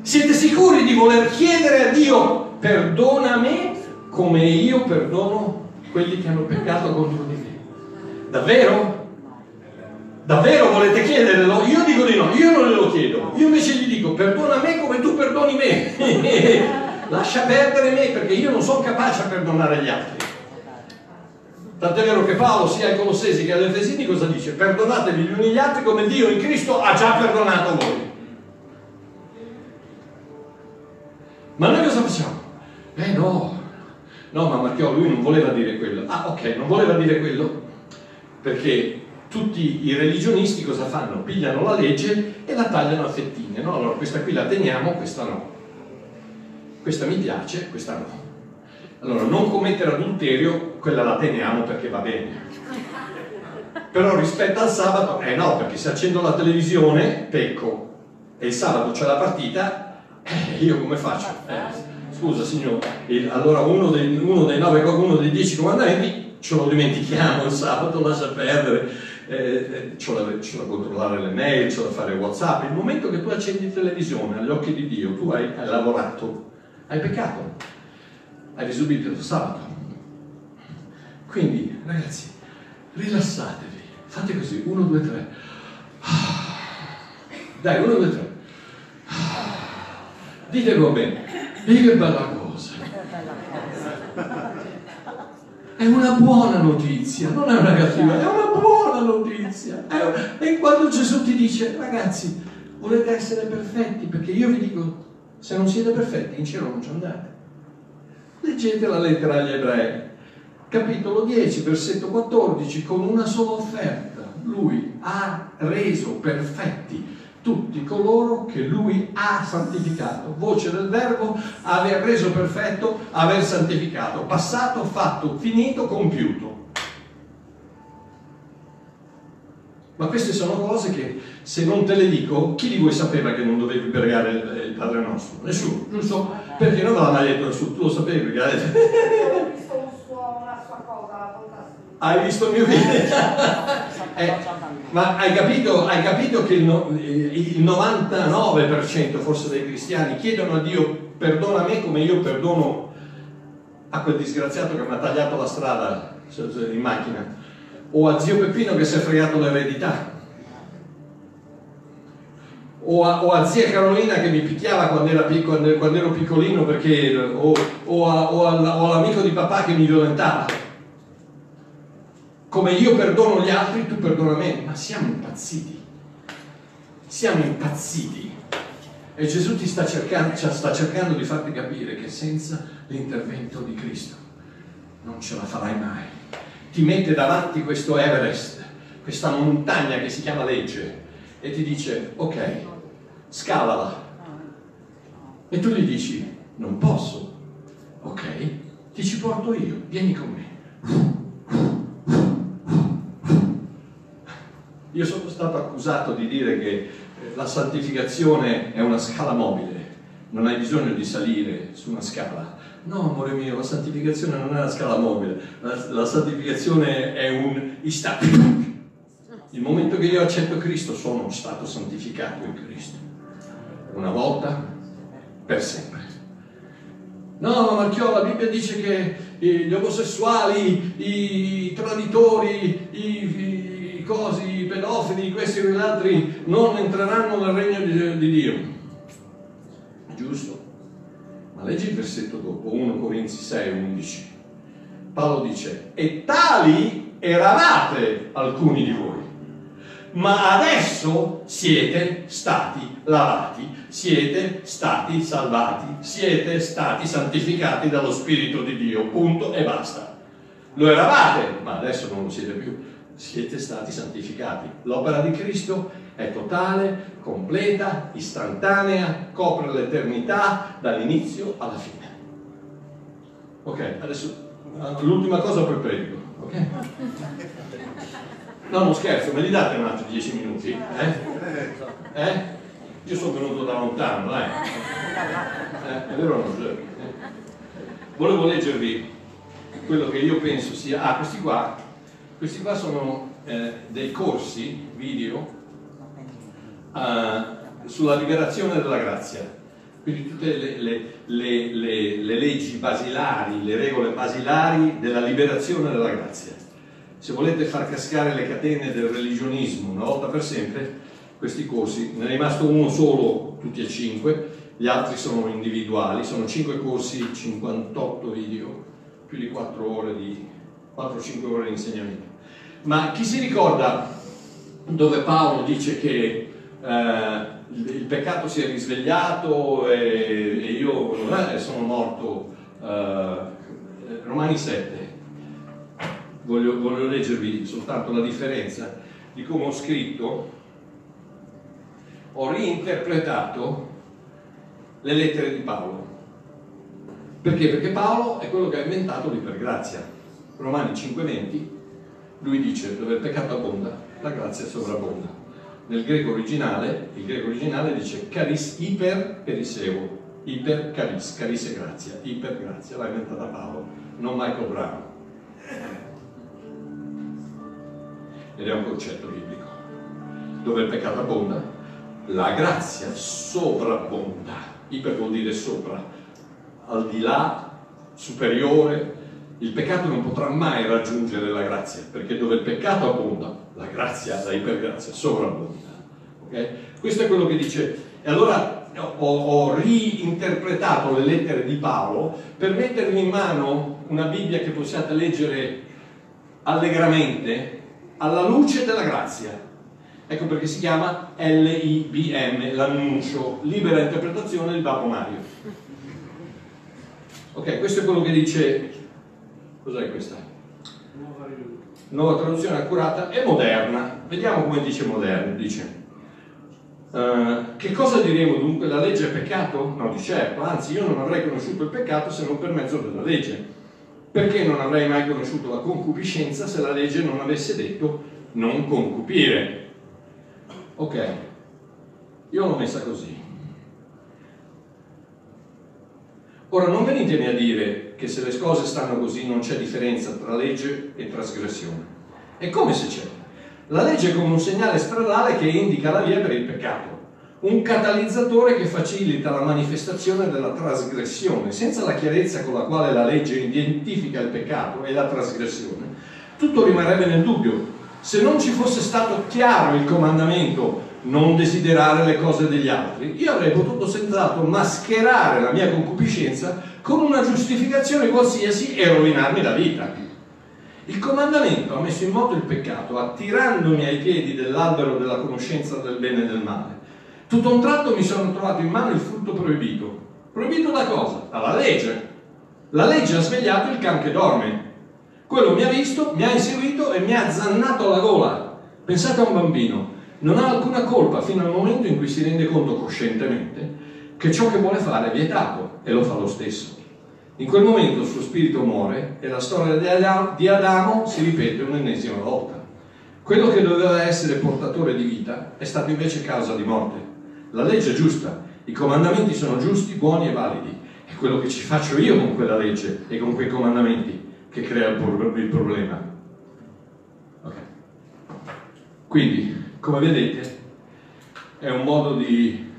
Siete sicuri di voler chiedere a Dio perdona me come io perdono quelli che hanno peccato contro di me? Davvero? Davvero volete chiederlo? Io dico di no, io non glielo chiedo. Io invece gli dico perdona me come tu perdoni me. lascia perdere me perché io non sono capace a perdonare gli altri. Tant'è vero che Paolo sia ai Colossesi che agli Efesini cosa dice? Perdonatevi gli uni gli altri come Dio in Cristo ha già perdonato voi. Ma noi cosa facciamo? Eh no, no ma Marchiò lui non voleva dire quello. Ah ok, non voleva dire quello perché tutti i religionisti cosa fanno? Pigliano la legge e la tagliano a fettine, no? Allora questa qui la teniamo, questa no questa mi piace, questa no. Allora, non commettere adulterio, quella la teniamo perché va bene. Però rispetto al sabato, eh no, perché se accendo la televisione, pecco, e il sabato c'è la partita, eh, io come faccio? Eh, scusa signore, allora uno dei, uno dei, nove, uno dei dieci comandamenti ce lo dimentichiamo il sabato, lascia perdere, eh, eh c'ho, da, c'ho, da, controllare le mail, c'ho da fare Whatsapp. Il momento che tu accendi televisione agli occhi di Dio, tu hai, hai lavorato, hai peccato, hai disobbedito il sabato. Quindi, ragazzi, rilassatevi, fate così, uno, due, tre. Dai, uno, due, tre. Dite come e che bella cosa. È una buona notizia, non è una cattiva, è una buona notizia. E quando Gesù ti dice, ragazzi, volete essere perfetti, perché io vi dico se non siete perfetti, in cielo non ci andate. Leggete la lettera agli ebrei, capitolo 10, versetto 14, con una sola offerta. lui ha reso perfetti tutti coloro che lui ha santificato. Voce del verbo, aver reso perfetto, aver santificato. Passato, fatto, finito, compiuto. Ma queste sono cose che se non te le dico, chi di voi sapeva che non dovevi pregare il, Padre nostro? Nessuno, giusto? Perché non l'ha mai detto nessuno, tu lo sapevi perché hai detto. Ho visto una sua cosa, Hai visto il mio video? Eh, ma hai capito, hai capito che il, no- il 99% forse dei cristiani chiedono a Dio perdona me come io perdono a quel disgraziato che mi ha tagliato la strada in macchina o a zio Peppino che si è fregato l'eredità o a, o a, zia Carolina che mi picchiava quando, era quando, quando ero piccolino perché, o, o, a, o, all'amico di papà che mi violentava come io perdono gli altri, tu perdona me. Ma siamo impazziti. Siamo impazziti. E Gesù ti sta cercando, sta cercando di farti capire che senza l'intervento di Cristo non ce la farai mai. Ti mette davanti questo Everest, questa montagna che si chiama legge, e ti dice, ok, scalala. E tu gli dici, non posso. Ok, ti ci porto io, vieni con me. Io sono stato accusato di dire che eh, la santificazione è una scala mobile, non hai bisogno di salire su una scala. No, amore mio, la santificazione non è una scala mobile, la, la santificazione è un istante. Il momento che io accetto Cristo sono stato santificato in Cristo. Una volta, per sempre. No, ma Marchiò, la Bibbia dice che gli omosessuali, i traditori, i, cosi, i pedofili, questi e quell'altri, non entreranno nel regno di, di Dio. Giusto? Ma leggi il versetto dopo, 1 Corinzi 6, 11. Paolo dice, e tali eravate alcuni di voi, ma adesso siete stati lavati, siete stati salvati, siete stati santificati dallo Spirito di Dio, punto e basta. Lo eravate, ma adesso non lo siete più siete stati santificati. L'opera di Cristo è totale, completa, istantanea, copre l'eternità dall'inizio alla fine. Ok, adesso l'ultima cosa poi predico. Ok? No, non scherzo, me li date un altro dieci minuti? Eh? Eh? Io sono venuto da lontano, dai. Eh, è vero o no? Volevo leggervi quello che io penso sia... Ah, questi qua questi qua sono eh, dei corsi video uh, sulla liberazione della grazia, quindi tutte le, le, le, le, leggi basilari, le regole basilari della liberazione della grazia. Se volete far cascare le catene del religionismo una volta per sempre, questi corsi, ne è rimasto uno solo, tutti e cinque, gli altri sono individuali, sono cinque corsi, 58 video, più di 4 ore di 4-5 ore di insegnamento. Ma chi si ricorda dove Paolo dice che eh, il peccato si è risvegliato e, e io eh, sono morto? Eh, Romani 7. Voglio, voglio leggervi soltanto la differenza di come ho scritto, ho reinterpretato le lettere di Paolo. Perché? Perché Paolo è quello che ha inventato l'ipergrazia. Romani 5:20, lui dice dove il peccato abbonda, la grazia sovrabbonda. Nel greco originale, il greco originale dice caris iper periseo, iper caris, caris e grazia, iper grazia, l'ha inventata Paolo, non Michael Brown. Ed è un concetto biblico. Dove il peccato abbonda, la grazia sovrabbonda. Iper vuol dire sopra, al di là, superiore, il peccato non potrà mai raggiungere la grazia, perché dove il peccato abbonda, la grazia, la ipergrazia sovrabbonda. Okay? Questo è quello che dice. E allora ho, ho reinterpretato le lettere di Paolo per mettervi in mano una Bibbia che possiate leggere allegramente alla luce della grazia. Ecco perché si chiama LIBM, l'annuncio, libera interpretazione del Babbo Mario. Ok, questo è quello che dice Cos'è questa? Nuova nuova traduzione accurata, è moderna. Vediamo come dice moderna. Dice, uh, che cosa diremo dunque? La legge è peccato? No, di certo, anzi io non avrei conosciuto il peccato se non per mezzo della legge. Perché non avrei mai conosciuto la concupiscenza se la legge non avesse detto non concupire? Ok, io l'ho messa così. Ora non venitemi a dire che se le cose stanno così non c'è differenza tra legge e trasgressione. È come se c'è. La legge è come un segnale stradale che indica la via per il peccato, un catalizzatore che facilita la manifestazione della trasgressione. Senza la chiarezza con la quale la legge identifica il peccato e la trasgressione, tutto rimarrebbe nel dubbio. Se non ci fosse stato chiaro il comandamento non desiderare le cose degli altri, io avrei potuto senz'altro mascherare la mia concupiscenza con una giustificazione qualsiasi e rovinarmi la vita. Il comandamento ha messo in moto il peccato, attirandomi ai piedi dell'albero della conoscenza del bene e del male. Tutto un tratto mi sono trovato in mano il frutto proibito. Proibito da cosa? Dalla legge. La legge ha svegliato il can che dorme. Quello mi ha visto, mi ha inseguito e mi ha zannato la gola. Pensate a un bambino non ha alcuna colpa fino al momento in cui si rende conto coscientemente che ciò che vuole fare è vietato e lo fa lo stesso. In quel momento il suo spirito muore e la storia di Adamo si ripete un'ennesima volta. Quello che doveva essere portatore di vita è stato invece causa di morte. La legge è giusta, i comandamenti sono giusti, buoni e validi. È quello che ci faccio io con quella legge e con quei comandamenti che crea il problema. Okay. Quindi come vedete, è un modo di,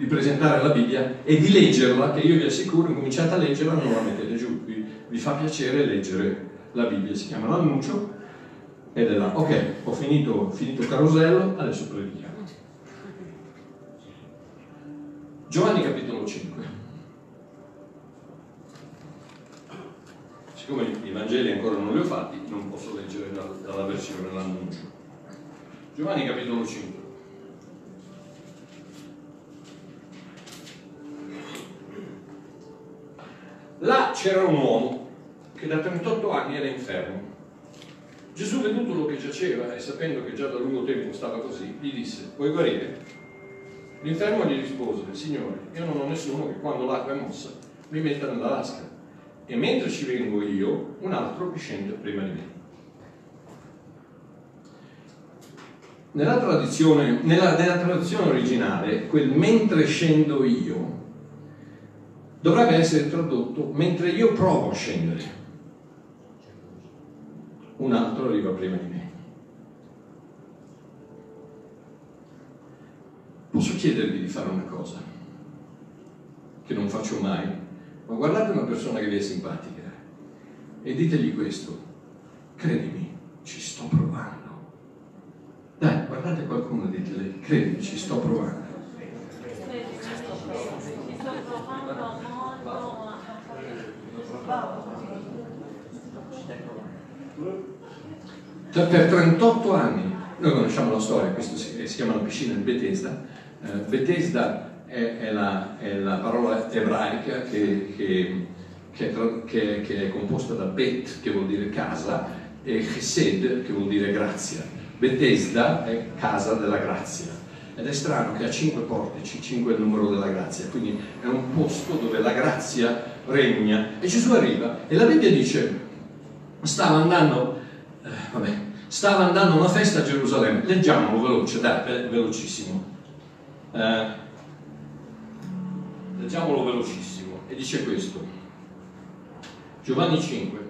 di, presentare la Bibbia e di leggerla, che io vi assicuro, incominciate a leggerla, non la mettete giù, vi, vi fa piacere leggere la Bibbia, si chiama l'annuncio ed è là. Ok, ho finito, finito il carosello, adesso predichiamo. Giovanni capitolo 5. Siccome i Vangeli ancora non li ho fatti, non posso leggere dalla versione dell'annuncio. Giovanni capitolo 5. Là c'era un uomo che da 38 anni era infermo. Gesù, veduto lo che giaceva e sapendo che già da lungo tempo stava così, gli disse, vuoi guarire? L'infermo gli rispose, Signore, io non ho nessuno che quando l'acqua è mossa mi metta nella lasca, e mentre ci vengo io, un altro scende prima di me. Nella tradizione, nella, nella tradizione originale, quel mentre scendo io dovrebbe essere tradotto mentre io provo a scendere. Un altro arriva prima di me. Posso chiedervi di fare una cosa che non faccio mai, ma guardate una persona che vi è simpatica e ditegli questo, credimi, ci sto provando. Dai, guardate qualcuno e ditele, credimi, ci sto provando. Per 38 anni, noi conosciamo la storia, questo si, si chiama la piscina di Bethesda. Uh, Bethesda è, è, la, è, la, parola ebraica che, che, che, che, è, composta da Bet, che vuol dire casa, e Chesed, che vuol dire grazia. Bethesda è casa della grazia ed è strano che ha cinque portici, cinque è il numero della grazia, quindi è un posto dove la grazia regna e Gesù arriva e la Bibbia dice stava andando, eh, vabbè, stava andando a una festa a Gerusalemme, leggiamolo veloce, dai, velocissimo. Eh, leggiamolo velocissimo e dice questo. Giovanni 5,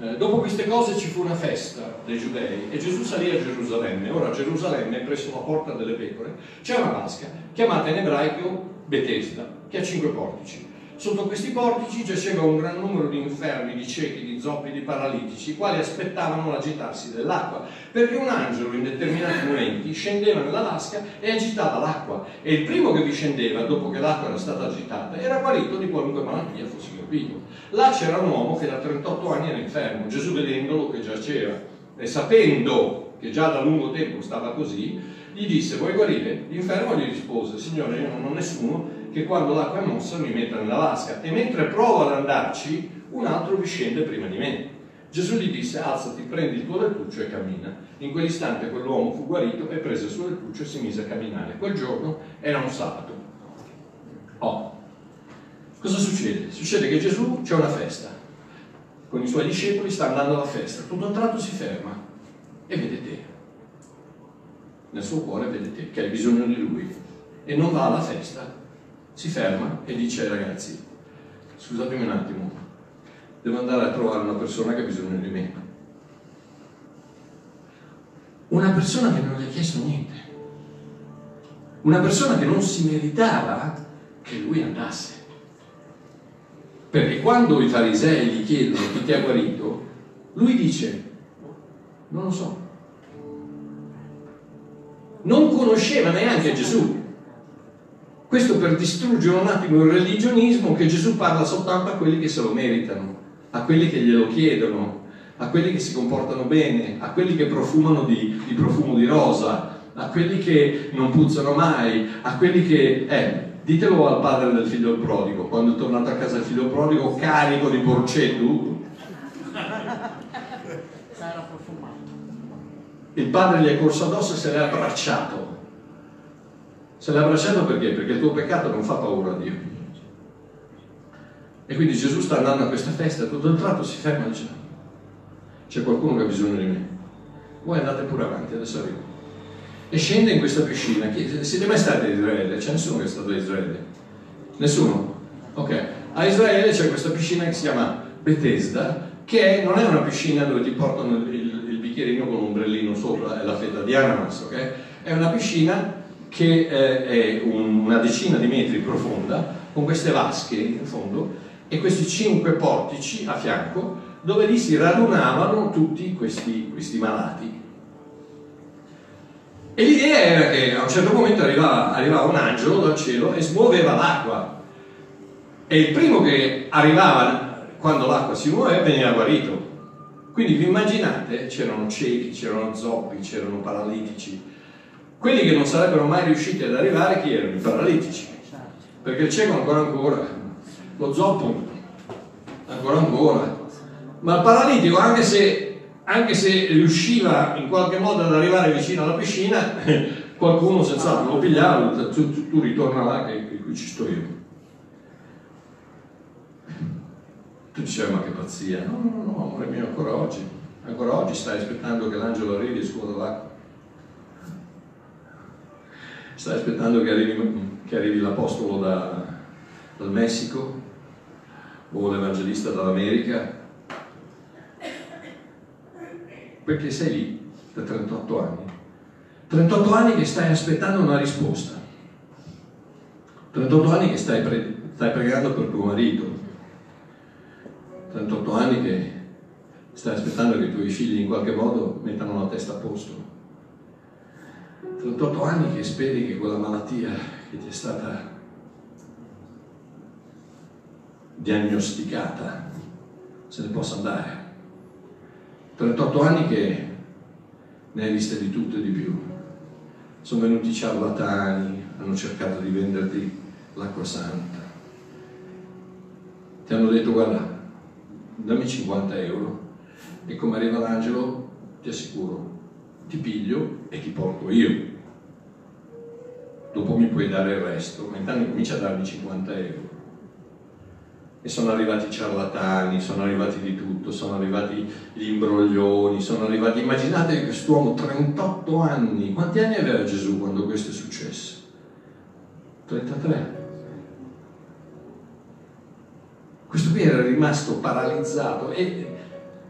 eh, dopo queste cose ci fu una festa dei giudei e Gesù salì a Gerusalemme. Ora a Gerusalemme, presso la porta delle pecore, c'è una vasca chiamata in ebraico Betesda, che ha cinque portici. Sotto questi portici giaceva un gran numero di infermi, di ciechi, di zoppi, di paralitici, i quali aspettavano l'agitarsi dell'acqua, perché un angelo in determinati momenti scendeva nella vasca e agitava l'acqua, e il primo che vi scendeva, dopo che l'acqua era stata agitata, era guarito di qualunque malattia fosse capito. Là c'era un uomo che da 38 anni era infermo, Gesù vedendolo che giaceva, e sapendo che già da lungo tempo stava così, gli disse, vuoi guarire? L'infermo gli rispose, Signore, io non ho nessuno che quando l'acqua è mossa mi metta nella vasca e mentre provo ad andarci un altro vi scende prima di me. Gesù gli disse alzati, prendi il tuo lettuccio e cammina. In quell'istante quell'uomo fu guarito e prese il suo lettuccio e si mise a camminare. Quel giorno era un sabato. Oh, cosa succede? Succede che Gesù c'è una festa. Con i suoi discepoli sta andando alla festa. Tutto un tratto si ferma e vede te. Nel suo cuore vede te che hai bisogno di lui. E non va alla festa. Si ferma e dice ai ragazzi, scusatemi un attimo, devo andare a trovare una persona che ha bisogno di me. Una persona che non gli ha chiesto niente. Una persona che non si meritava che lui andasse. Perché quando i farisei gli chiedono chi ti ha guarito, lui dice, non lo so. Non conosceva neanche Gesù. Questo per distruggere un attimo il religionismo che Gesù parla soltanto a quelli che se lo meritano a quelli che glielo chiedono, a quelli che si comportano bene, a quelli che profumano di, di profumo di rosa, a quelli che non puzzano mai, a quelli che... Eh, ditelo al padre del figlio prodigo, quando è tornato a casa il figlio prodigo carico di porcetto. Il padre gli è corso addosso e se l'è abbracciato. Se l'ha abbracciato perché? Perché il tuo peccato non fa paura a Dio. E quindi Gesù sta andando a questa festa, tutto il tratto si ferma e dice, c'è qualcuno che ha bisogno di me. Voi andate pure avanti, adesso arrivo. E scende in questa piscina. Siete mai stati a Israele? C'è nessuno che è stato a Israele? Nessuno? Ok. A Israele c'è questa piscina che si chiama Bethesda, che non è una piscina dove ti portano il, il bicchierino con un ombrellino sopra e la fetta di ananas, ok? È una piscina che eh, è un, una decina di metri profonda, con queste vasche in fondo, e questi cinque portici a fianco dove lì si radunavano tutti questi, questi malati. E l'idea era che a un certo momento arrivava, arrivava un angelo dal cielo e smuoveva l'acqua. E il primo che arrivava quando l'acqua si muoveva veniva guarito. Quindi vi immaginate, c'erano ciechi, c'erano zoppi, c'erano paralitici. Quelli che non sarebbero mai riusciti ad arrivare, chi erano? I paralitici. Perché il cieco ancora ancora lo zoppo ancora ancora, ma il paralitico anche se, anche se riusciva in qualche modo ad arrivare vicino alla piscina, qualcuno senz'altro lo pigliava, tu, tu, tu ritorna là che, che qui ci sto io. Tu dicevi ma che pazzia, no, no, no, amore mio, ancora oggi, ancora oggi stai aspettando che l'angelo arrivi e scuola l'acqua. Stai aspettando che arrivi, che arrivi l'apostolo da, dal Messico o l'evangelista dall'America, perché sei lì da 38 anni. 38 anni che stai aspettando una risposta. 38 anni che stai, pre- stai pregando per tuo marito. 38 anni che stai aspettando che i tuoi figli in qualche modo mettano la testa a posto. 38 anni che speri che quella malattia che ti è stata diagnosticata se ne possa andare. 38 anni che ne hai viste di tutto e di più. Sono venuti ciarlatani, hanno cercato di venderti l'acqua santa. Ti hanno detto guarda, dammi 50 euro e come arriva l'angelo ti assicuro, ti piglio e ti porto io. Dopo mi puoi dare il resto, ma intanto comincia a darmi 50 euro e sono arrivati i ciarlatani, sono arrivati di tutto, sono arrivati gli imbroglioni, sono arrivati... Immaginate quest'uomo, 38 anni, quanti anni aveva Gesù quando questo è successo? 33. Questo qui era rimasto paralizzato e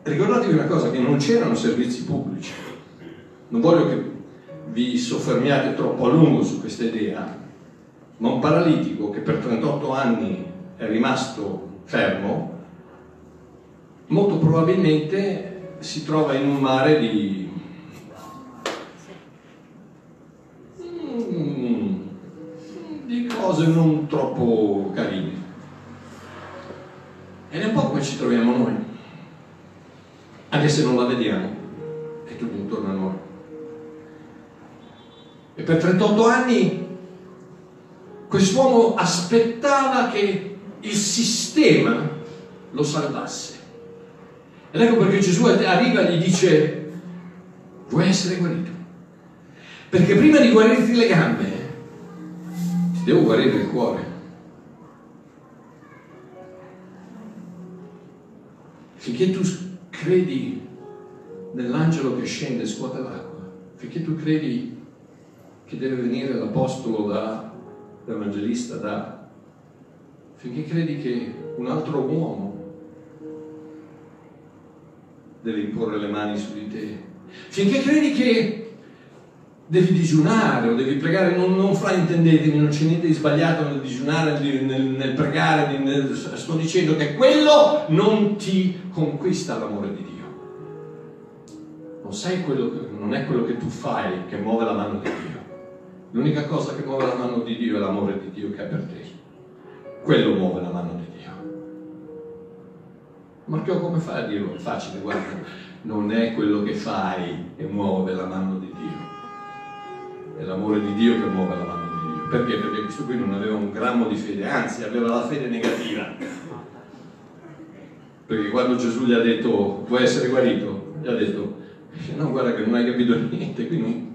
ricordatevi una cosa, che non c'erano servizi pubblici. Non voglio che vi soffermiate troppo a lungo su questa idea, ma un paralitico che per 38 anni è rimasto fermo, molto probabilmente si trova in un mare di, di cose non troppo carine. Ed è un po' come ci troviamo noi, anche se non la vediamo, è tutto intorno a noi. E per 38 anni quest'uomo aspettava che il sistema lo salvasse. Ed ecco perché Gesù arriva e gli dice, vuoi essere guarito? Perché prima di guarirti le gambe, ti devo guarire il cuore. Finché tu credi nell'angelo che scende e scuote l'acqua, finché tu credi che deve venire l'apostolo da, l'evangelista da, finché credi che un altro uomo deve imporre le mani su di te, finché credi che devi digiunare o devi pregare, non, non fraintendetemi, non c'è niente di sbagliato nel digiunare, nel, nel, pregare, nel, sto dicendo che quello non ti conquista l'amore di Dio. Non, sei quello che, non è quello che tu fai che muove la mano di Dio. L'unica cosa che muove la mano di Dio è l'amore di Dio che è per te. Quello muove la mano di Dio. Marchio come fai a dirlo? È facile, guarda, non è quello che fai che muove la mano di Dio è l'amore di Dio che muove la mano di Dio. Perché? Perché questo qui non aveva un grammo di fede, anzi aveva la fede negativa. Perché quando Gesù gli ha detto vuoi essere guarito, gli ha detto no guarda che non hai capito niente, qui non,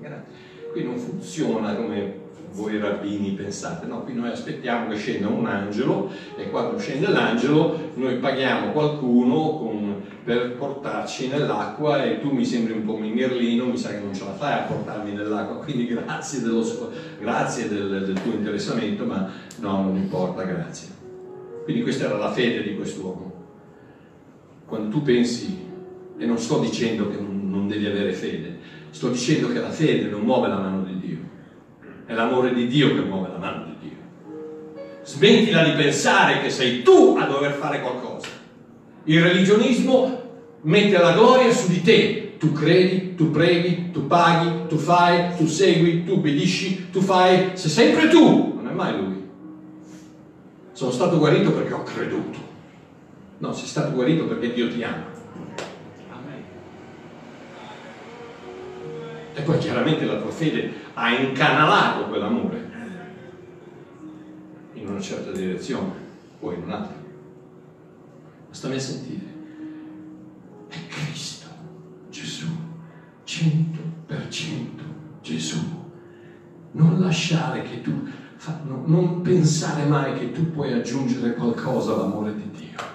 qui non funziona come voi rabbini pensate, no, qui noi aspettiamo che scenda un angelo e quando scende l'angelo noi paghiamo qualcuno con, per portarci nell'acqua e tu mi sembri un po' mingherlino, mi sa che non ce la fai a portarmi nell'acqua, quindi grazie, dello, grazie del, del tuo interessamento, ma no, non importa, grazie. Quindi questa era la fede di quest'uomo. Quando tu pensi, e non sto dicendo che non devi avere fede, sto dicendo che la fede non muove la mano di Dio è l'amore di Dio che muove la mano di Dio. Smettila di pensare che sei tu a dover fare qualcosa. Il religionismo mette la gloria su di te. Tu credi, tu preghi, tu paghi, tu fai, tu segui, tu obbedisci, tu fai. Sei sempre tu, non è mai lui. Sono stato guarito perché ho creduto. No, sei stato guarito perché Dio ti ama. Poi chiaramente la tua fede ha incanalato quell'amore in una certa direzione o in un'altra. Ma stammi a sentire. È Cristo, Gesù, 100% Gesù. Non lasciare che tu, non pensare mai che tu puoi aggiungere qualcosa all'amore di Dio.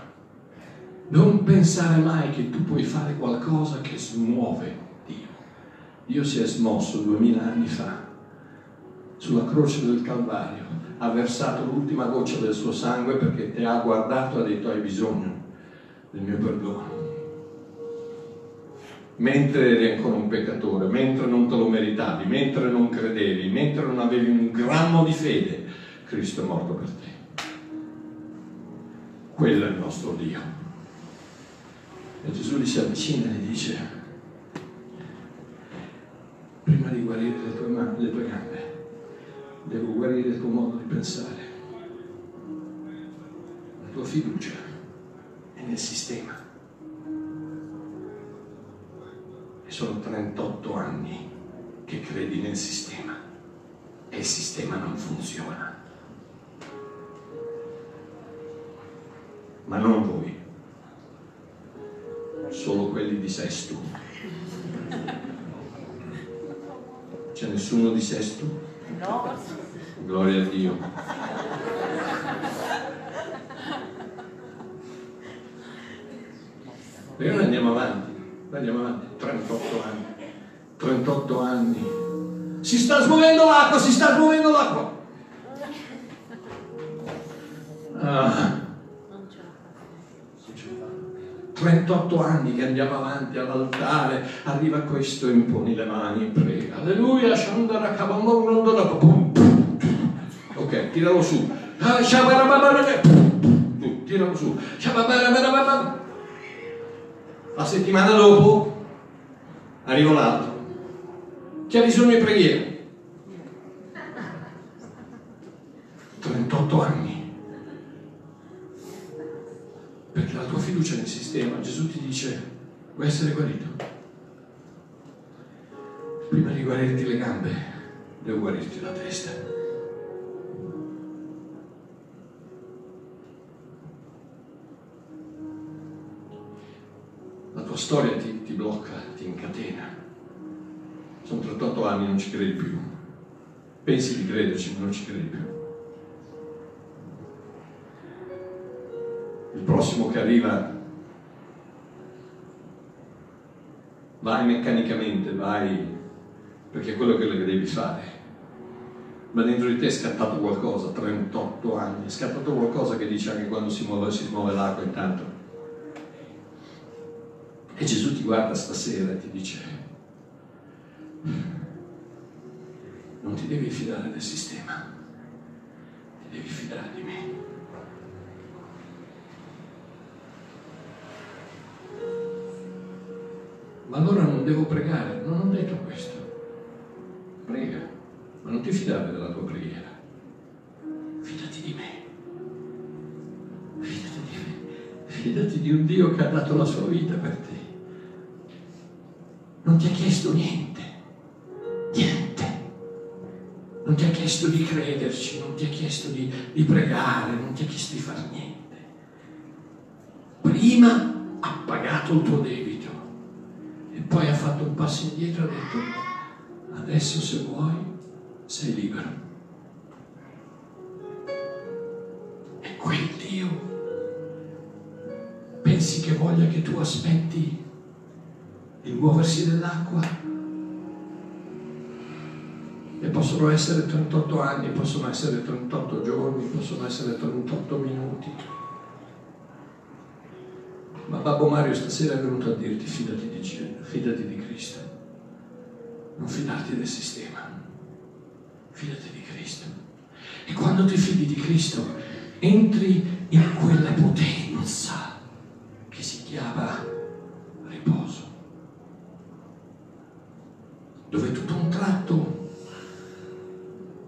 Non pensare mai che tu puoi fare qualcosa che smuove Dio si è smosso duemila anni fa sulla croce del Calvario, ha versato l'ultima goccia del suo sangue perché ti ha guardato e ha detto hai bisogno del mio perdono. Mentre eri ancora un peccatore, mentre non te lo meritavi, mentre non credevi, mentre non avevi un grammo di fede, Cristo è morto per te. Quello è il nostro Dio. E Gesù gli si avvicina e gli dice, prima di guarire le tue, mani, le tue gambe, devo guarire il tuo modo di pensare. La tua fiducia è nel sistema. E sono 38 anni che credi nel sistema e il sistema non funziona. Ma non voi, solo quelli di Sesto. C'è nessuno di sesto? No. Gloria a Dio. E noi andiamo avanti, andiamo avanti, 38 anni. 38 anni. Si sta smuovendo l'acqua, si sta smuovendo l'acqua. Ah. 38 anni che andiamo avanti all'altare, arriva questo e imponi le mani e prega. Alleluia, ok, tiralo su. Tiralo su. La settimana dopo arriva un altro. Ha bisogno di preghiera? 38 anni fiducia nel sistema, Gesù ti dice, vuoi essere guarito? Prima di guarirti le gambe, devo guarirti la testa. storia ti, ti blocca, ti incatena. Sono 38 anni, non ci credi più. Pensi di crederci, ma non ci credi più. Il prossimo che arriva, vai meccanicamente, vai perché è quello che devi fare. Ma dentro di te è scattato qualcosa, 38 anni, è scattato qualcosa che dice anche quando si muove, si muove l'acqua intanto. E Gesù ti guarda stasera e ti dice, non ti devi fidare del sistema, ti devi fidare di me. Ma allora non devo pregare, non ho detto questo. Prega, ma non ti fidare della tua preghiera. Fidati di me. Fidati di me. Fidati di un Dio che ha dato la sua vita per te. Non ti ha chiesto niente. Niente. Non ti ha chiesto di crederci, non ti ha chiesto di, di pregare, non ti ha chiesto di fare niente. Prima ha pagato il tuo debito poi ha fatto un passo indietro e ha detto adesso se vuoi sei libero. E quel Dio pensi che voglia che tu aspetti il muoversi dell'acqua? E possono essere 38 anni, possono essere 38 giorni, possono essere 38 minuti. Ma Babbo Mario stasera è venuto a dirti fidati di, fidati di Cristo, non fidarti del sistema, fidati di Cristo. E quando ti fidi di Cristo entri in quella potenza che si chiama riposo, dove tutto un tratto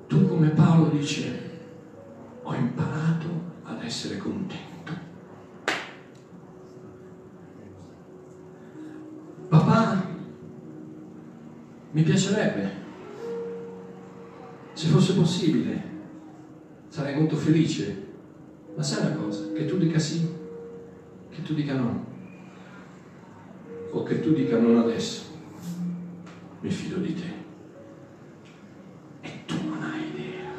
tu come Paolo dice ho imparato ad essere contento. Papà, mi piacerebbe, se fosse possibile, sarei molto felice, ma sai una cosa, che tu dica sì, che tu dica no, o che tu dica non adesso, mi fido di te. E tu non hai idea.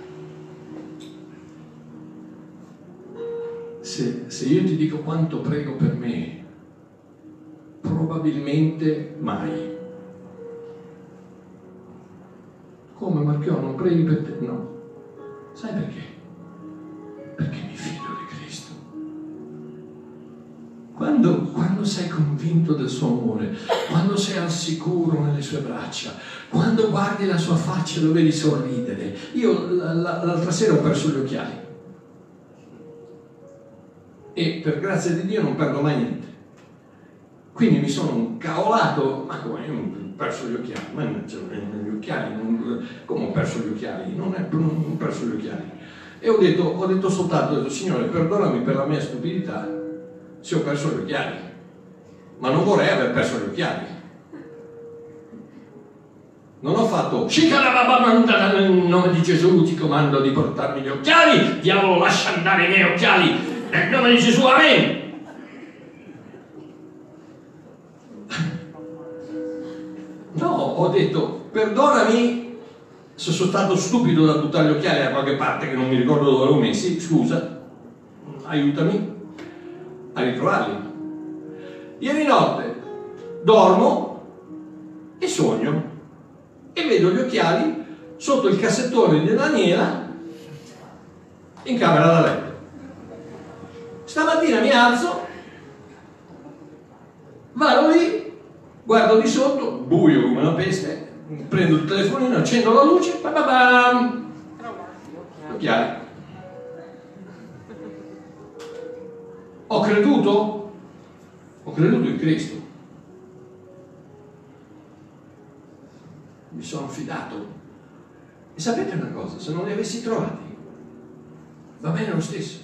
Se, se io ti dico quanto prego per me, Probabilmente mai. Come Marchiò, non preghi per te? No. Sai perché? Perché mi fido di Cristo. Quando, quando sei convinto del suo amore, quando sei al sicuro nelle sue braccia, quando guardi la sua faccia e lo vedi sorridere. Io l'altra sera ho perso gli occhiali. E per grazia di Dio non perdo mai niente. Quindi mi sono incavolato, ma come ho perso gli occhiali, ma gli occhiali, non, come ho perso gli occhiali? Non, è, non ho perso gli occhiali. E ho detto, ho detto soltanto, ho detto, Signore, perdonami per la mia stupidità se ho perso gli occhiali, ma non vorrei aver perso gli occhiali. Non ho fatto nel nome di Gesù ti comando di portarmi gli occhiali, diavolo lascia andare i miei occhiali, nel nome di Gesù, amen. Ho detto, perdonami se sono stato stupido da buttare gli occhiali da qualche parte che non mi ricordo dove l'ho messi, scusa, aiutami a ritrovarli. Ieri notte dormo e sogno e vedo gli occhiali sotto il cassettone di Daniela in camera da letto. Stamattina mi alzo, vado lì guardo di sotto, buio come una peste, prendo il telefonino, accendo la luce, bababam, occhiali. Ho creduto? Ho creduto in Cristo. Mi sono fidato. E sapete una cosa, se non li avessi trovati, va bene lo stesso.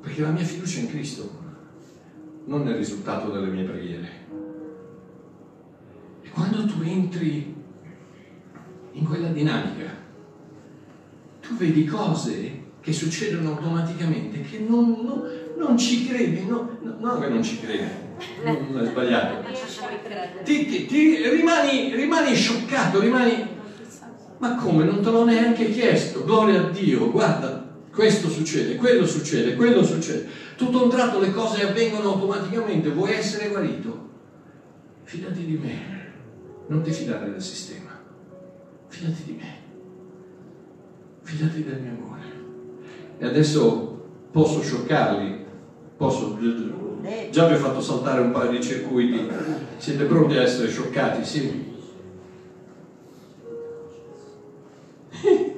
Perché la mia fiducia in Cristo non nel risultato delle mie preghiere. E quando tu entri in quella dinamica, tu vedi cose che succedono automaticamente che non, non, non ci credi, no, no, non che non ci credi, non è sbagliato. Ti, ti- ti- rimani, rimani scioccato, rimani... Ma come? Non te l'ho neanche chiesto. Gloria a Dio, guarda, questo succede, quello succede, quello succede. Tutto un tratto le cose avvengono automaticamente. Vuoi essere guarito? Fidati di me. Non ti fidare del sistema. Fidati di me. Fidati del mio amore. E adesso posso scioccarli, posso... Già vi ho fatto saltare un paio di circuiti. Siete pronti a essere scioccati? Sì.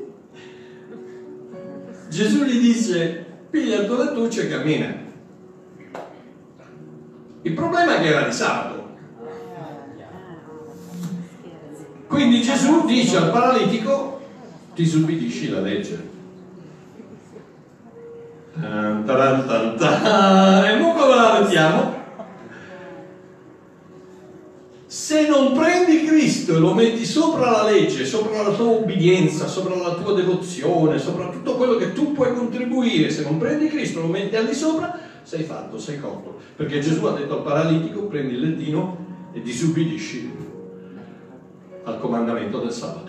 Gesù gli dice, piglia il tuo lettuccio e cammina. Il problema è che era di sabato. Quindi Gesù dice al paralitico, ti subbidisci la legge. E mo come la mettiamo? Se non prendi Cristo e lo metti sopra la legge, sopra la tua obbedienza, sopra la tua devozione, sopra tutto quello che tu puoi contribuire, se non prendi Cristo e lo metti al di sopra, sei fatto, sei cotto. Perché Gesù ha detto al paralitico, prendi il lettino e disubbidisci al comandamento del sabato.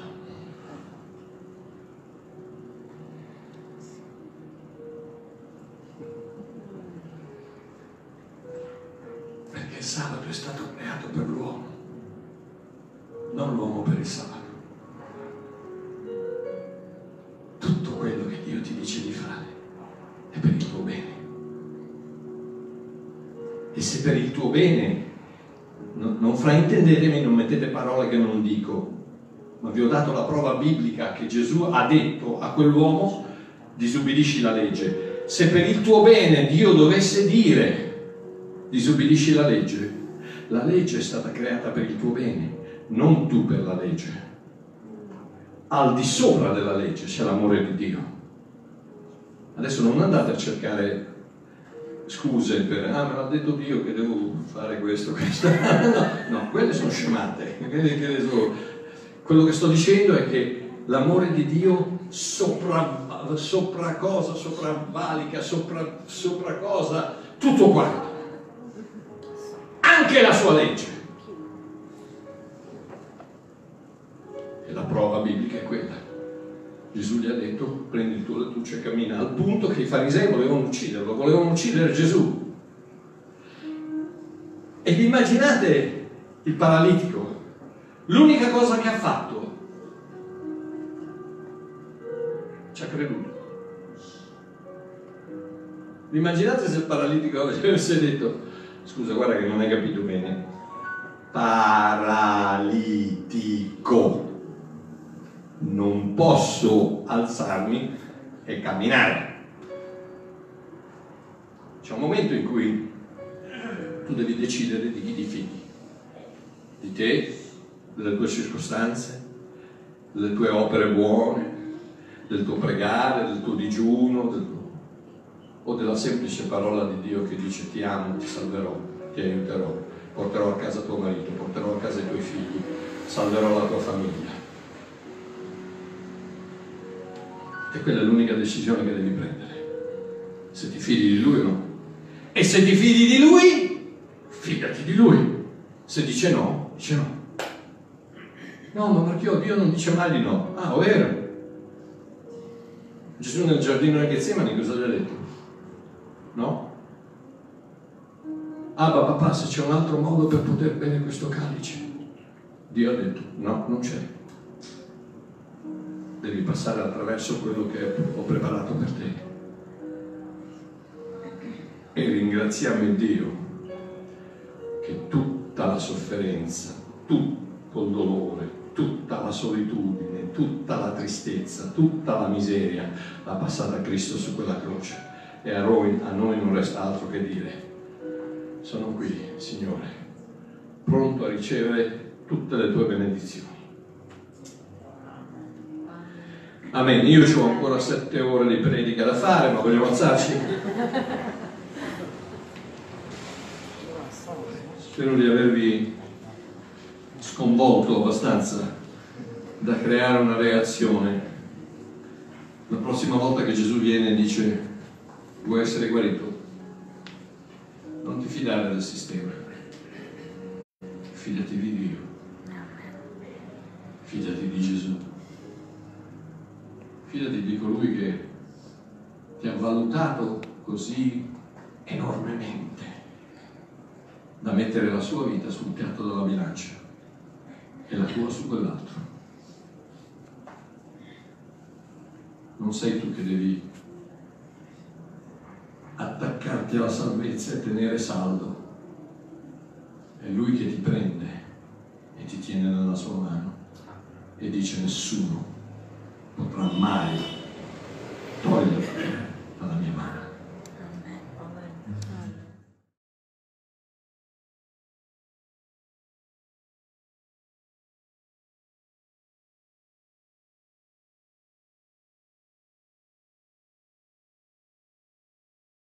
Non l'uomo per il sabato. Tutto quello che Dio ti dice di fare è per il tuo bene. E se per il tuo bene, no- non fraintendetemi, non mettete parole che non dico, ma vi ho dato la prova biblica che Gesù ha detto a quell'uomo, disubbidisci la legge. Se per il tuo bene Dio dovesse dire disubbidisci la legge, la legge è stata creata per il tuo bene, non tu per la legge. Al di sopra della legge c'è l'amore di Dio. Adesso non andate a cercare scuse per, ah me l'ha detto Dio che devo fare questo, questo. no, no, quelle sono scemate. Quello che sto dicendo è che l'amore di Dio sopra, sopra cosa, sopravvalica, sopra, sopra cosa, tutto quanto. Anche la sua legge. E la prova biblica è quella. Gesù gli ha detto prendi il tuo lettuccio e cammina, al punto che i farisei volevano ucciderlo, volevano uccidere Gesù. E immaginate il paralitico? L'unica cosa che ha fatto, ci ha creduto. Immaginate se il paralitico avesse detto, scusa guarda che non hai capito bene, paralitico non posso alzarmi e camminare. C'è un momento in cui tu devi decidere di chi ti fidi, di te, delle tue circostanze, delle tue opere buone, del tuo pregare, del tuo digiuno, del tuo- o della semplice parola di Dio che dice ti amo, ti salverò, ti aiuterò, porterò a casa tuo marito, porterò a casa i tuoi figli, salverò la tua famiglia. E quella è l'unica decisione che devi prendere. Se ti fidi di lui o no. E se ti fidi di lui, fidati di lui. Se dice no, dice no. No, ma perché Dio non dice mai di no? Ah, vero. Gesù nel giardino del Getsemani cosa gli ha detto? No? Ah, papà, se c'è un altro modo per poter bere questo calice. Dio ha detto, no, non c'è devi passare attraverso quello che ho preparato per te. E ringraziamo Dio che tutta la sofferenza, tutto il dolore, tutta la solitudine, tutta la tristezza, tutta la miseria l'ha passata Cristo su quella croce. E a noi, a noi non resta altro che dire, sono qui, Signore, pronto a ricevere tutte le tue benedizioni. Amen. Io ho ancora sette ore di predica da fare, ma vogliamo alzarci? Spero di avervi sconvolto abbastanza da creare una reazione. La prossima volta che Gesù viene dice vuoi essere guarito? Non ti fidare del sistema. fidati di Dio, fidati di Gesù, fidati di colui che ti ha valutato così enormemente da mettere la sua vita sul piatto della bilancia e la tua su quell'altro. Non sei tu che devi attaccarti alla salvezza e tenere saldo. È Lui che ti prende e ti tiene nella sua mano e dice nessuno potrà mai togliermi dalla mia mano.